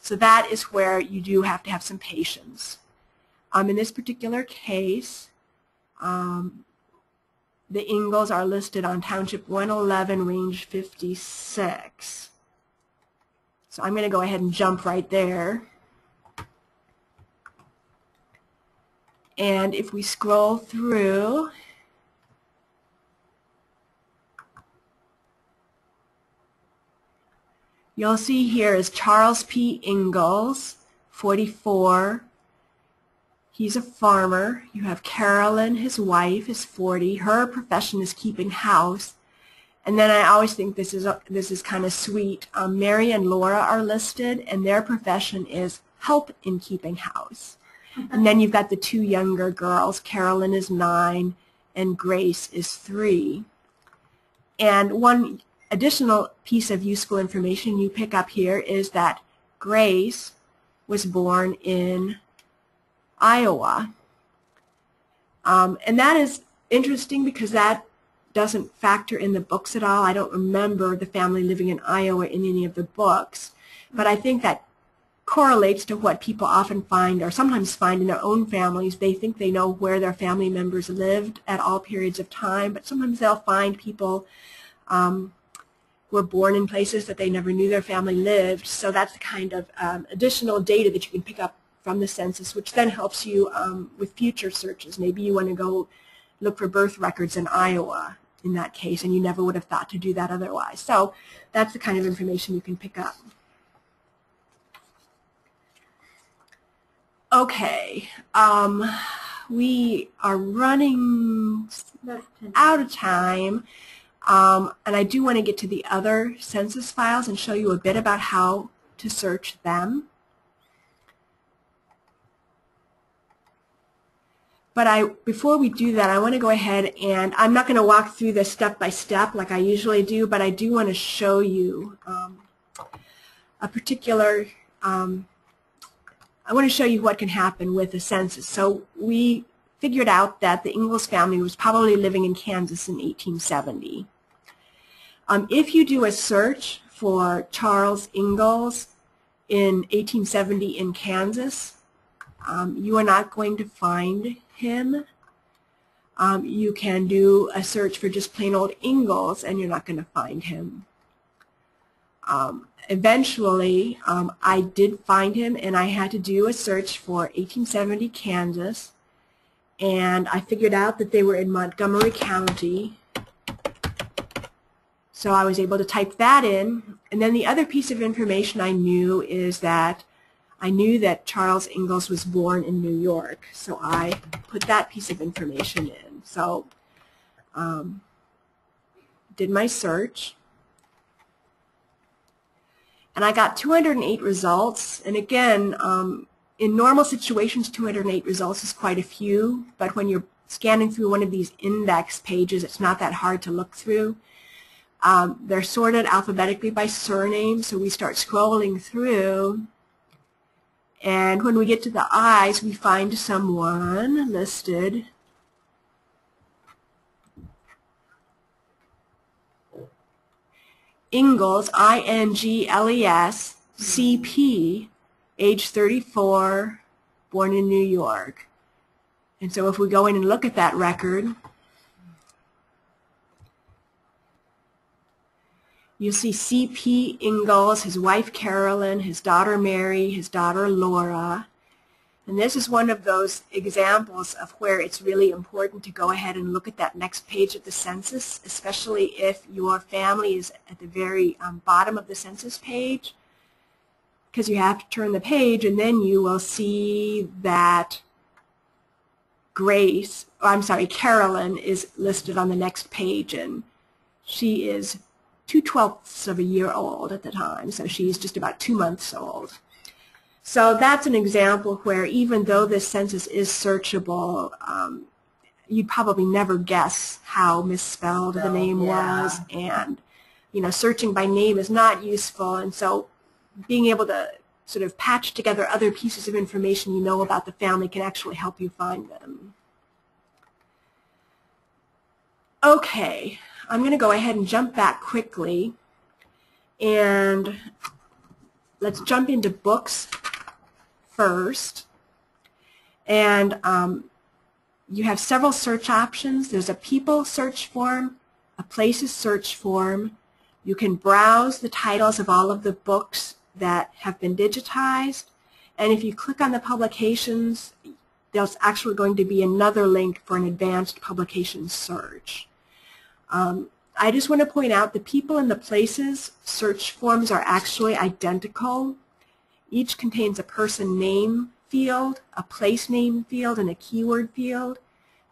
So that is where you do have to have some patience. Um, in this particular case, um, the Ingalls are listed on Township 111, Range 56. So I'm going to go ahead and jump right there. And if we scroll through, you'll see here is Charles P. Ingalls, 44, He's a farmer. You have Carolyn, his wife, is 40. Her profession is keeping house. And then I always think this is this is kind of sweet. Um, Mary and Laura are listed, and their profession is help in keeping house. and then you've got the two younger girls. Carolyn is nine, and Grace is three. And one additional piece of useful information you pick up here is that Grace was born in Iowa. Um, and that is interesting because that doesn't factor in the books at all. I don't remember the family living in Iowa in any of the books. But I think that correlates to what people often find or sometimes find in their own families. They think they know where their family members lived at all periods of time, but sometimes they'll find people um, were born in places that they never knew their family lived. So that's the kind of um, additional data that you can pick up from the census, which then helps you um, with future searches. Maybe you want to go look for birth records in Iowa in that case, and you never would have thought to do that otherwise. So that's the kind of information you can pick up. Okay, um, we are running out of time, um, and I do want to get to the other census files and show you a bit about how to search them. But I, before we do that, I want to go ahead and I'm not going to walk through this step by step like I usually do, but I do want to show you um, a particular, um, I want to show you what can happen with a census. So we figured out that the Ingalls family was probably living in Kansas in 1870. Um, if you do a search for Charles Ingalls in 1870 in Kansas, um, you are not going to find him. Um, you can do a search for just plain old Ingalls and you're not going to find him. Um, eventually, um, I did find him and I had to do a search for 1870 Kansas and I figured out that they were in Montgomery County. So I was able to type that in. And then the other piece of information I knew is that I knew that Charles Ingalls was born in New York, so I put that piece of information in. So um, did my search. And I got 208 results. And again, um, in normal situations, 208 results is quite a few. But when you're scanning through one of these index pages, it's not that hard to look through. Um, they're sorted alphabetically by surname, so we start scrolling through. And when we get to the eyes, we find someone listed Ingles, I-N-G-L-E-S, C-P, age 34, born in New York. And so if we go in and look at that record, you see C.P. Ingalls, his wife Carolyn, his daughter Mary, his daughter Laura. And this is one of those examples of where it's really important to go ahead and look at that next page of the census, especially if your family is at the very um, bottom of the census page, because you have to turn the page and then you will see that Grace, I'm sorry, Carolyn is listed on the next page and she is two twelfths of a year old at the time, so she's just about two months old. So that's an example where even though this census is searchable, um, you'd probably never guess how misspelled the name yeah. was and you know searching by name is not useful and so being able to sort of patch together other pieces of information you know about the family can actually help you find them. Okay, I'm going to go ahead and jump back quickly and let's jump into books first. And um, you have several search options. There's a people search form, a places search form. You can browse the titles of all of the books that have been digitized. And if you click on the publications, there's actually going to be another link for an advanced publication search. Um, I just want to point out the people and the places search forms are actually identical. Each contains a person name field, a place name field, and a keyword field.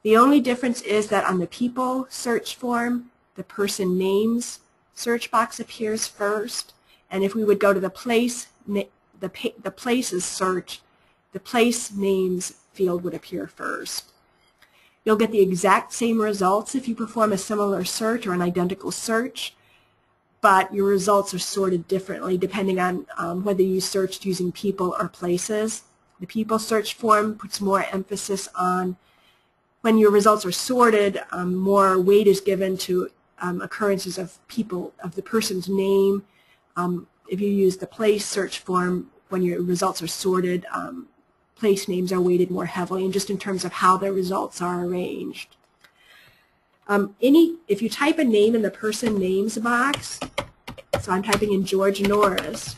The only difference is that on the people search form, the person names search box appears first, and if we would go to the place, the, the places search, the place names field would appear first. You'll get the exact same results if you perform a similar search or an identical search, but your results are sorted differently depending on um, whether you searched using people or places. The people search form puts more emphasis on when your results are sorted, um, more weight is given to um, occurrences of people, of the person's name, um, if you use the place search form, when your results are sorted, um, place names are weighted more heavily, and just in terms of how their results are arranged. Um, any, if you type a name in the person names box, so I'm typing in George Norris,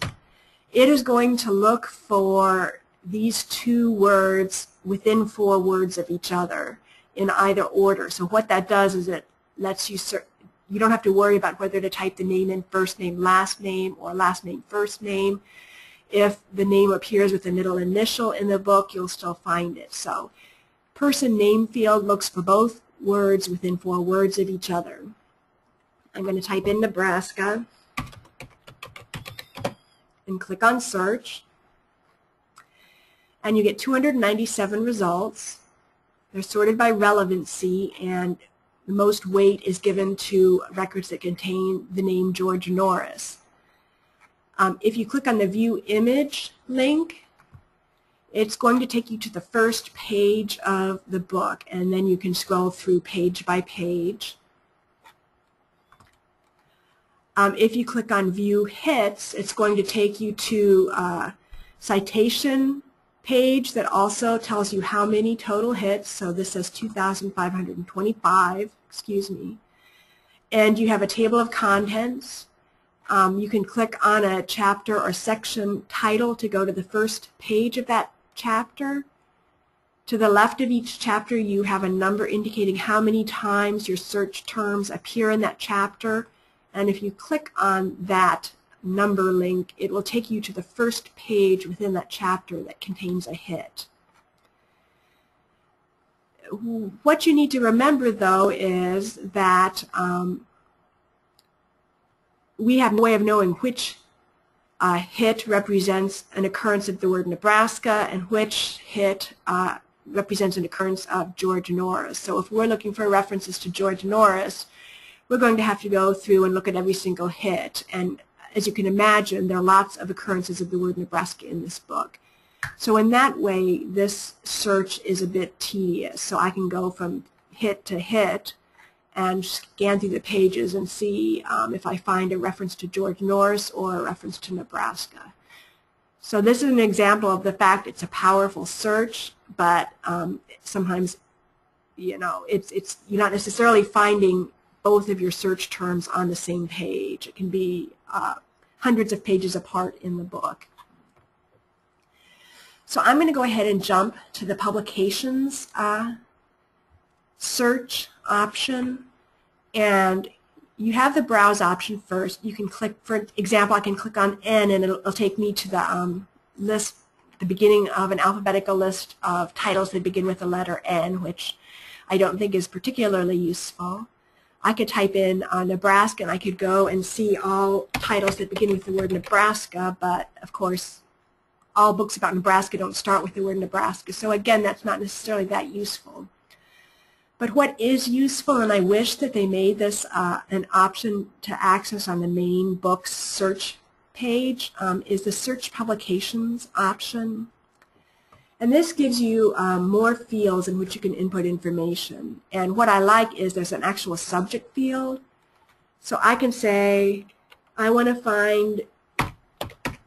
it is going to look for these two words within four words of each other in either order. So what that does is it lets you you don't have to worry about whether to type the name in first name, last name, or last name, first name. If the name appears with the middle initial in the book, you'll still find it. So person name field looks for both words within four words of each other. I'm going to type in Nebraska and click on search. And you get 297 results. They're sorted by relevancy and the most weight is given to records that contain the name George Norris. Um, if you click on the View Image link, it's going to take you to the first page of the book, and then you can scroll through page by page. Um, if you click on View Hits, it's going to take you to a citation page that also tells you how many total hits. So this says 2,525 excuse me. And you have a table of contents. Um, you can click on a chapter or section title to go to the first page of that chapter. To the left of each chapter, you have a number indicating how many times your search terms appear in that chapter. And if you click on that number link, it will take you to the first page within that chapter that contains a hit what you need to remember, though, is that um, we have no way of knowing which uh, hit represents an occurrence of the word Nebraska and which hit uh, represents an occurrence of George Norris. So if we're looking for references to George Norris, we're going to have to go through and look at every single hit. And as you can imagine, there are lots of occurrences of the word Nebraska in this book. So in that way, this search is a bit tedious. So I can go from hit to hit and scan through the pages and see um, if I find a reference to George Norris or a reference to Nebraska. So this is an example of the fact it's a powerful search, but um, sometimes, you know, it's, it's, you're not necessarily finding both of your search terms on the same page. It can be uh, hundreds of pages apart in the book. So I'm going to go ahead and jump to the publications uh, search option. And you have the browse option first. You can click, for example, I can click on N and it'll, it'll take me to the um, list, the beginning of an alphabetical list of titles that begin with the letter N, which I don't think is particularly useful. I could type in uh, Nebraska and I could go and see all titles that begin with the word Nebraska, but of course all books about Nebraska don't start with the word Nebraska. So again, that's not necessarily that useful. But what is useful, and I wish that they made this uh, an option to access on the main books search page, um, is the search publications option. And this gives you um, more fields in which you can input information. And what I like is there's an actual subject field. So I can say, I want to find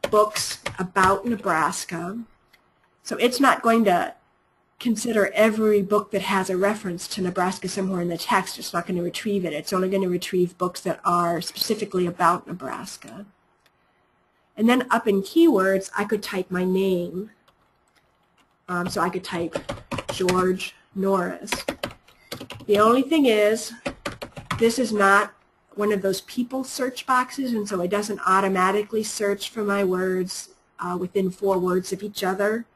books about Nebraska. So it's not going to consider every book that has a reference to Nebraska somewhere in the text. It's not going to retrieve it. It's only going to retrieve books that are specifically about Nebraska. And then up in keywords, I could type my name. Um, so I could type George Norris. The only thing is, this is not one of those people search boxes, and so it doesn't automatically search for my words uh, within four words of each other.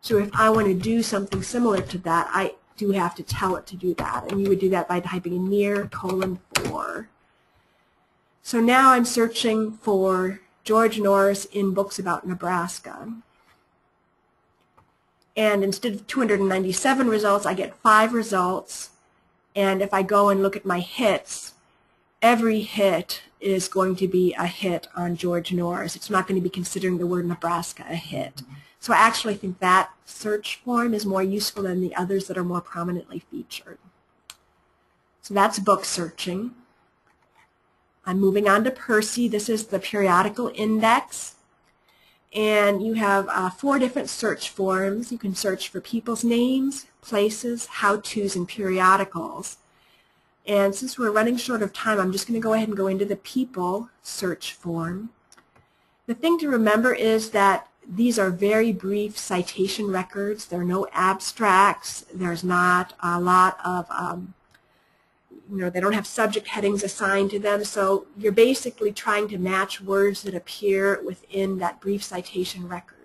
So if I want to do something similar to that, I do have to tell it to do that. And you would do that by typing in near colon 4. So now I'm searching for George Norris in books about Nebraska. And instead of 297 results, I get five results. And if I go and look at my hits, every hit is going to be a hit on George Norris. It's not going to be considering the word Nebraska a hit. So I actually think that search form is more useful than the others that are more prominently featured. So that's book searching. I'm moving on to PERSI. This is the periodical index. And you have uh, four different search forms. You can search for people's names, places, how-tos, and periodicals. And since we're running short of time, I'm just going to go ahead and go into the people search form. The thing to remember is that these are very brief citation records. There are no abstracts. There's not a lot of, um, you know, they don't have subject headings assigned to them. So you're basically trying to match words that appear within that brief citation record.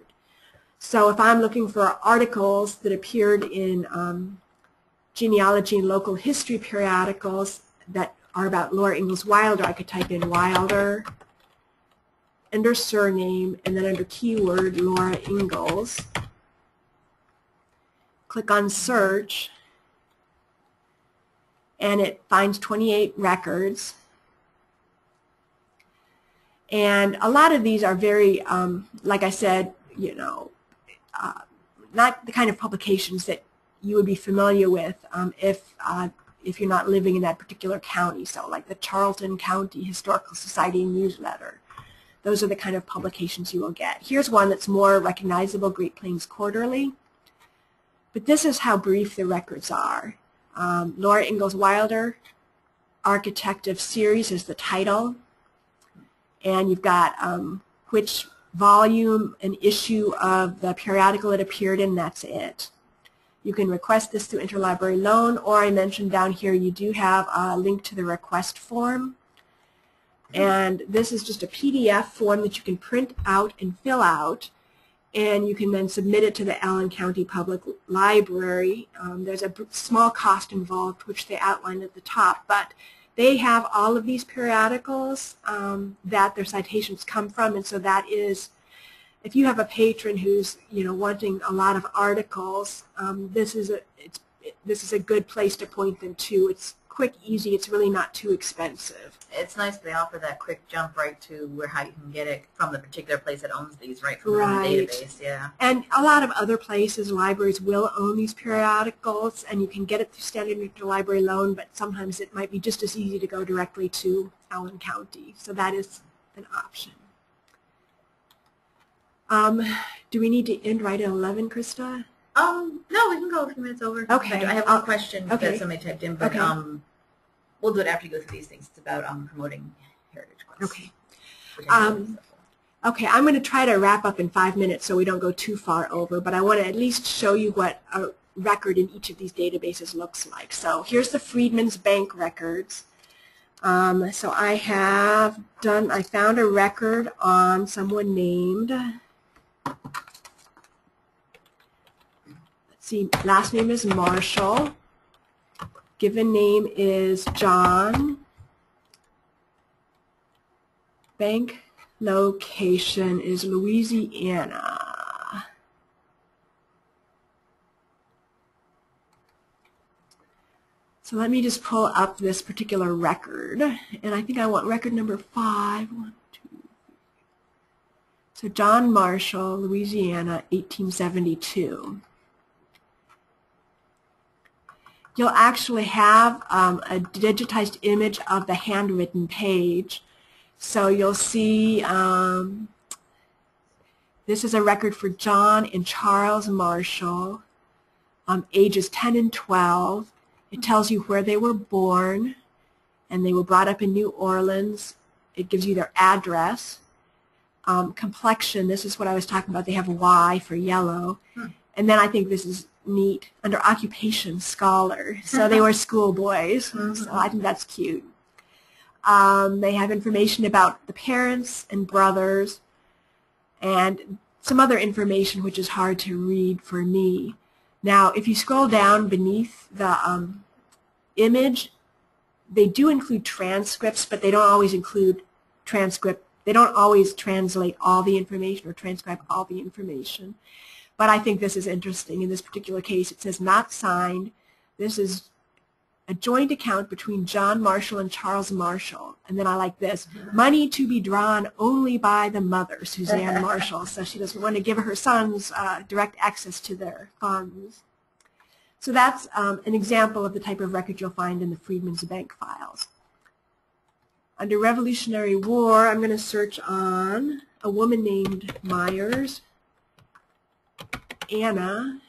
So if I'm looking for articles that appeared in um, genealogy and local history periodicals that are about Laura Ingalls Wilder, I could type in Wilder, under surname, and then under keyword Laura Ingalls. Click on search, and it finds 28 records. And a lot of these are very, um, like I said, you know, uh, not the kind of publications that you would be familiar with um, if uh, if you're not living in that particular county. So like the Charlton County Historical Society newsletter. Those are the kind of publications you will get. Here's one that's more recognizable, Great Plains Quarterly. But this is how brief the records are. Um, Laura Ingalls Wilder, Architect of Ceres is the title. And you've got um, which volume and issue of the periodical it appeared in, that's it. You can request this through interlibrary loan, or I mentioned down here you do have a link to the request form. And this is just a PDF form that you can print out and fill out, and you can then submit it to the Allen County Public Library. Um, there's a small cost involved, which they outline at the top, but they have all of these periodicals um, that their citations come from, and so that is, if you have a patron who's you know wanting a lot of articles, um, this is a this is a good place to point them to. It's quick, easy. It's really not too expensive. It's nice they offer that quick jump right to where how you can get it from the particular place that owns these, right from Right. the database. Yeah. And a lot of other places, libraries will own these periodicals, and you can get it through standard interlibrary loan, but sometimes it might be just as easy to go directly to Allen County. So that is an option. Um, do we need to end right at 11, Christa? Um, no, we can go a few minutes over. Okay. I have I'll- one question okay. that somebody typed in, but Okay. um, we'll do it after you go through these things. It's about um promoting heritage. Okay. which I know Um. Okay, I'm going to try to wrap up in five minutes so we don't go too far over, but I want to at least show you what a record in each of these databases looks like. So here's the Freedmen's Bank records. Um, so I have done, I found a record on someone named, see, last name is Marshall. Given name is John. Bank location is Louisiana. So let me just pull up this particular record, and I think I want record number five. One, two. So John Marshall, Louisiana, 1872. You'll actually have um, a digitized image of the handwritten page. So you'll see um, this is a record for John and Charles Marshall, um, ages 10 and 12. It tells you where they were born, and they were brought up in New Orleans. It gives you their address. Um, complexion, this is what I was talking about. They have Y for yellow. Hmm. And then I think this is neat, under occupation, scholar. So they were *laughs* schoolboys. So I think that's cute. Um, they have information about the parents and brothers and some other information which is hard to read for me. Now, if you scroll down beneath the um, image, they do include transcripts, but they don't always include transcript. They don't always translate all the information or transcribe all the information. But I think this is interesting. In this particular case, it says not signed. This is a joint account between John Marshall and Charles Marshall. And then I like this, money to be drawn only by the mother, Suzanne Marshall. So she doesn't want to give her sons uh, direct access to their funds. So that's um, an example of the type of record you'll find in the Freedmen's Bank files. Under Revolutionary War, I'm going to search on a woman named Myers, Anna,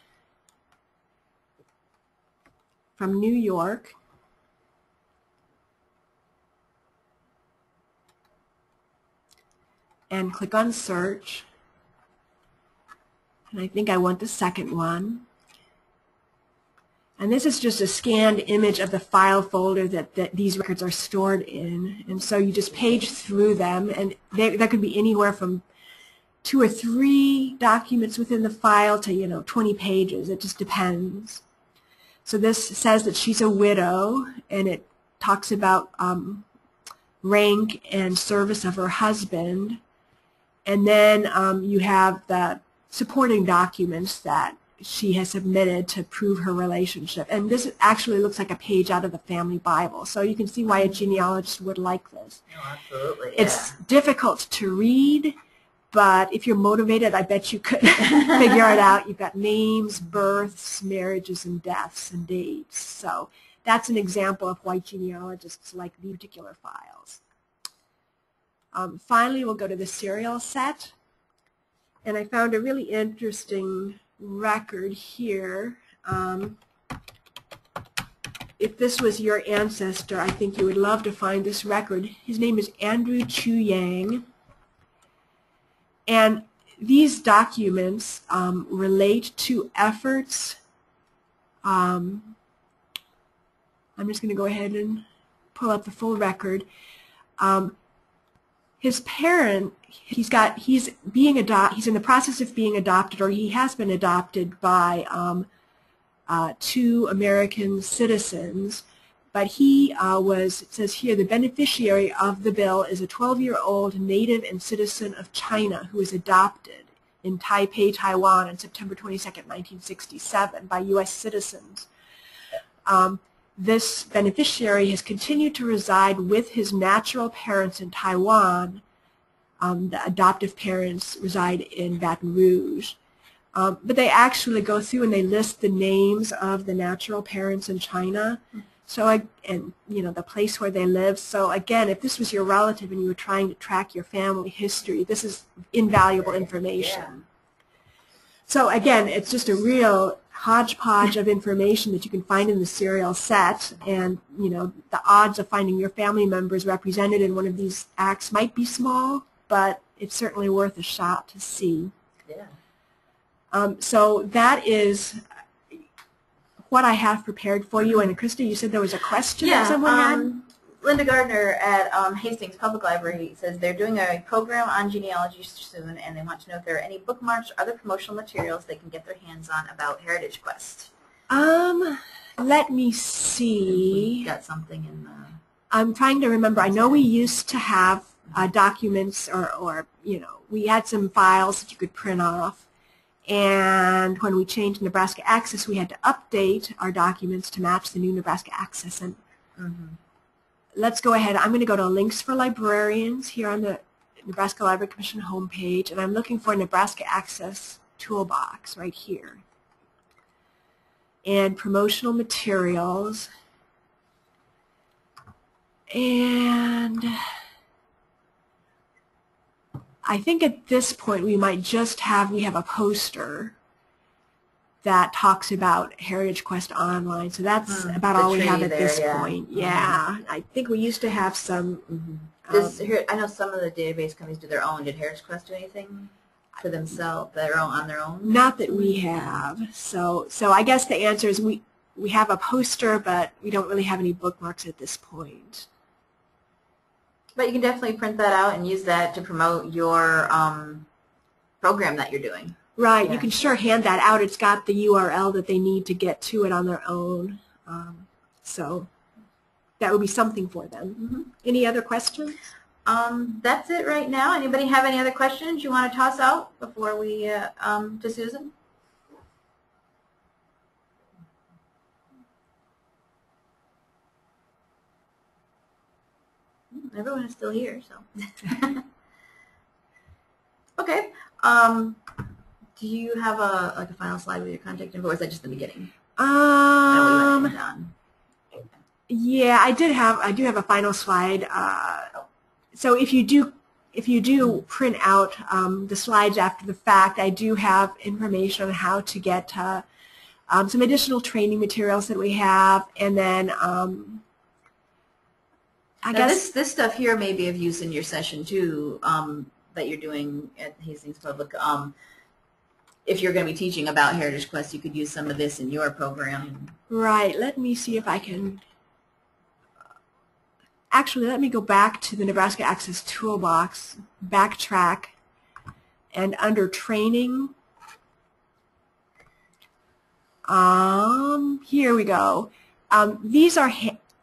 from New York. And click on search. And I think I want the second one. And this is just a scanned image of the file folder that, that these records are stored in. And so you just page through them, and they, that could be anywhere from two or three documents within the file to, you know, 20 pages. It just depends. So this says that she's a widow, and it talks about um, rank and service of her husband. And then um, you have the supporting documents that she has submitted to prove her relationship. And this actually looks like a page out of the family Bible. So you can see why a genealogist would like this. No, absolutely. It's difficult to read, but if you're motivated, I bet you could *laughs* figure it out. You've got names, births, marriages, and deaths and dates. So that's an example of why genealogists like these particular files. Um, finally, we'll go to the serial set. And I found a really interesting record here. Um, if this was your ancestor, I think you would love to find this record. His name is Andrew Chu Yang. And these documents um, relate to efforts. Um, I'm just going to go ahead and pull up the full record. Um, his parent, he's got, he's being adopt, he's in the process of being adopted, or he has been adopted by um, uh, two American citizens, but he uh, was, it says here, the beneficiary of the bill is a 12-year-old native and citizen of China who was adopted in Taipei, Taiwan on September 22, 1967 by U.S. citizens. Um, this beneficiary has continued to reside with his natural parents in Taiwan. Um, the adoptive parents reside in Baton Rouge. Um, but they actually go through and they list the names of the natural parents in China. So, I, and you know, the place where they live. So again, if this was your relative and you were trying to track your family history, this is invaluable information. Yeah. So again, it's just a real hodgepodge of information that you can find in the serial set. And, you know, the odds of finding your family members represented in one of these acts might be small, but it's certainly worth a shot to see. Yeah. Um, so that is what I have prepared for you. And Christa, you said there was a question that someone had? um, Linda Gardner at um, Hastings Public Library says they're doing a program on genealogy soon, and they want to know if there are any bookmarks or other promotional materials they can get their hands on about HeritageQuest. Um, let me We see. got something in the. I'm trying to remember. I know we used to have uh, documents or, or, you know, we had some files that you could print off. And when we changed NebraskAccess, we had to update our documents to match the new NebraskAccess. And Mhm. let's go ahead. I'm going to go to Links for Librarians here on the Nebraska Library Commission homepage, and I'm looking for NebraskAccess Toolbox right here. And promotional materials. And I think at this point we might just have, we have a poster that talks about HeritageQuest Online. So that's Hmm, about all we have at there, this yeah. point. Yeah, I think we used to have some. Um, Does here, I know some of the database companies do their own. Did HeritageQuest do anything for themselves, their own on their own? not that we have. So, so I guess the answer is we we have a poster, but we don't really have any bookmarks at this point. But you can definitely print that out and use that to promote your um, program that you're doing. Right, Yeah. you can sure hand that out. It's got the URL that they need to get to it on their own. Um, so that would be something for them. Mhm. Any other questions? Um, that's it right now. Anybody have any other questions you want to toss out before we uh, um, to Susan? Everyone is still here, so. *laughs* okay. Um, do you have a like a final slide with your contact info, or is that just the beginning? I know we Um. Yeah, I did have I do have a final slide. Uh, so if you do if you do print out um, the slides after the fact, I do have information on how to get uh, um, some additional training materials that we have, and then um, I Now, guess this this stuff here may be of use in your session too um, that you're doing at Hastings Public. Um, if you're going to be teaching about HeritageQuest, you could use some of this in your program. right. Let me see if I can. Actually, let me go back to the NebraskAccess Toolbox, backtrack, and under training, Um, here we go. Um, these are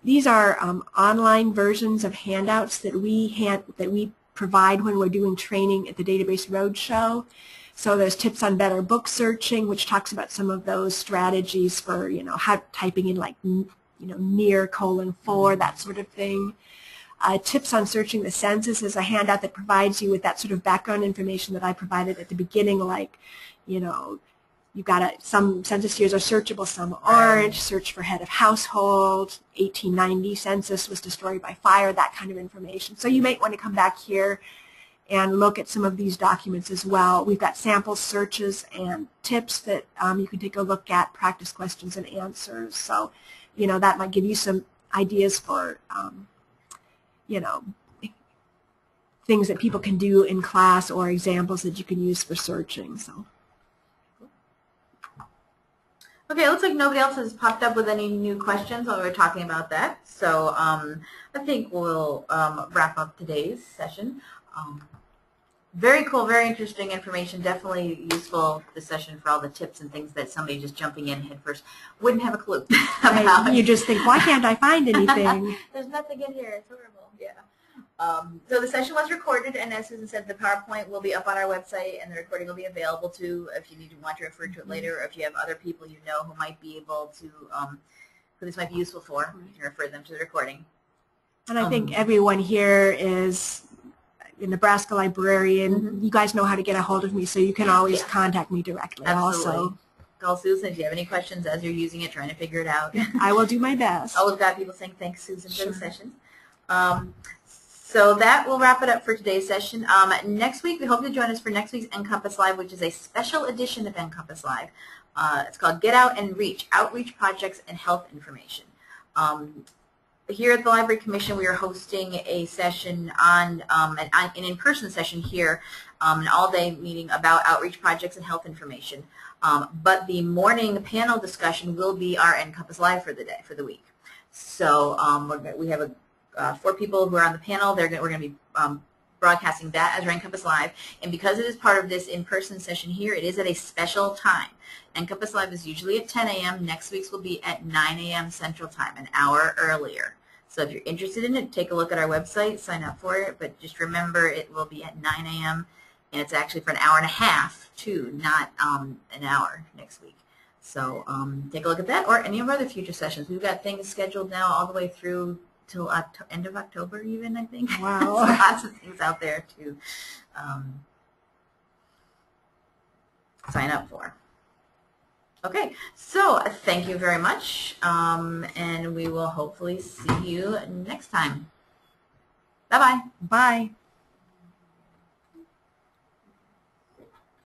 these are um, online versions of handouts that we hand that we provide when we're doing training at the Database Roadshow. So there's tips on better book searching, which talks about some of those strategies for you know how typing in like you know near colon four that sort of thing. Uh, tips on searching the census is a handout that provides you with that sort of background information that I provided at the beginning, like you know You've got a, some census years are searchable, some aren't. Search for head of household. 1890 census was destroyed by fire, that kind of information. So you might want to come back here and look at some of these documents as well. We've got sample searches and tips that um, you can take a look at, practice questions and answers. So, you know, that might give you some ideas for, um, you know, things that people can do in class or examples that you can use for searching. So. Okay, it looks like nobody else has popped up with any new questions while we were talking about that. So um, I think we'll um, wrap up today's session. Um, very cool, very interesting information. Definitely useful this session for all the tips and things that somebody just jumping in head first wouldn't have a clue *laughs* about. Right. You just think, why can't I find *laughs* anything? There's nothing in here. It's horrible. Yeah. Um, so the session was recorded, and as Susan said, the PowerPoint will be up on our website, and the recording will be available to if you need to want to refer to it later, or if you have other people you know who might be able to, um, who this might be useful for, you can refer them to the recording. And I think Um, everyone here is a Nebraska librarian. Mhm. You guys know how to get a hold of me, so you can always Yeah. contact me directly Absolutely. also. Call Susan if you have any questions as you're using it, trying to figure it out. I will do my best. *laughs* Always got people saying thanks, Susan, for the session. Um, so that will wrap it up for today's session. Um, next week, we hope you'll join us for next week's NCompass Live, which is a special edition of NCompass Live. Uh, it's called Get Out and Reach, Outreach Projects and Health Information. Um, here at the Library Commission, we are hosting a session on, um, an, an in-person session here, um, an all-day meeting about outreach projects and health information. Um, but the morning panel discussion will be our NCompass Live for the day, for the week. So um, we have a, uh, four people who are on the panel. They're gonna, we're going to be um, broadcasting that as NCompass Live. And because it is part of this in-person session here, it is at a special time. NCompass Live is usually at 10 a.m. Next week's will be at 9 a.m. Central Time, an hour earlier. So if you're interested in it, take a look at our website, sign up for it. But just remember, it will be at 9 a.m. and it's actually for an hour and a half too, not um, an hour next week. So um, take a look at that or any of our other future sessions. We've got things scheduled now all the way through till Oct- end of October even, I think. *laughs* Wow. lots of things out there to um, sign up for. Okay, so thank you very much, um, and we will hopefully see you next time. Bye-bye. Bye.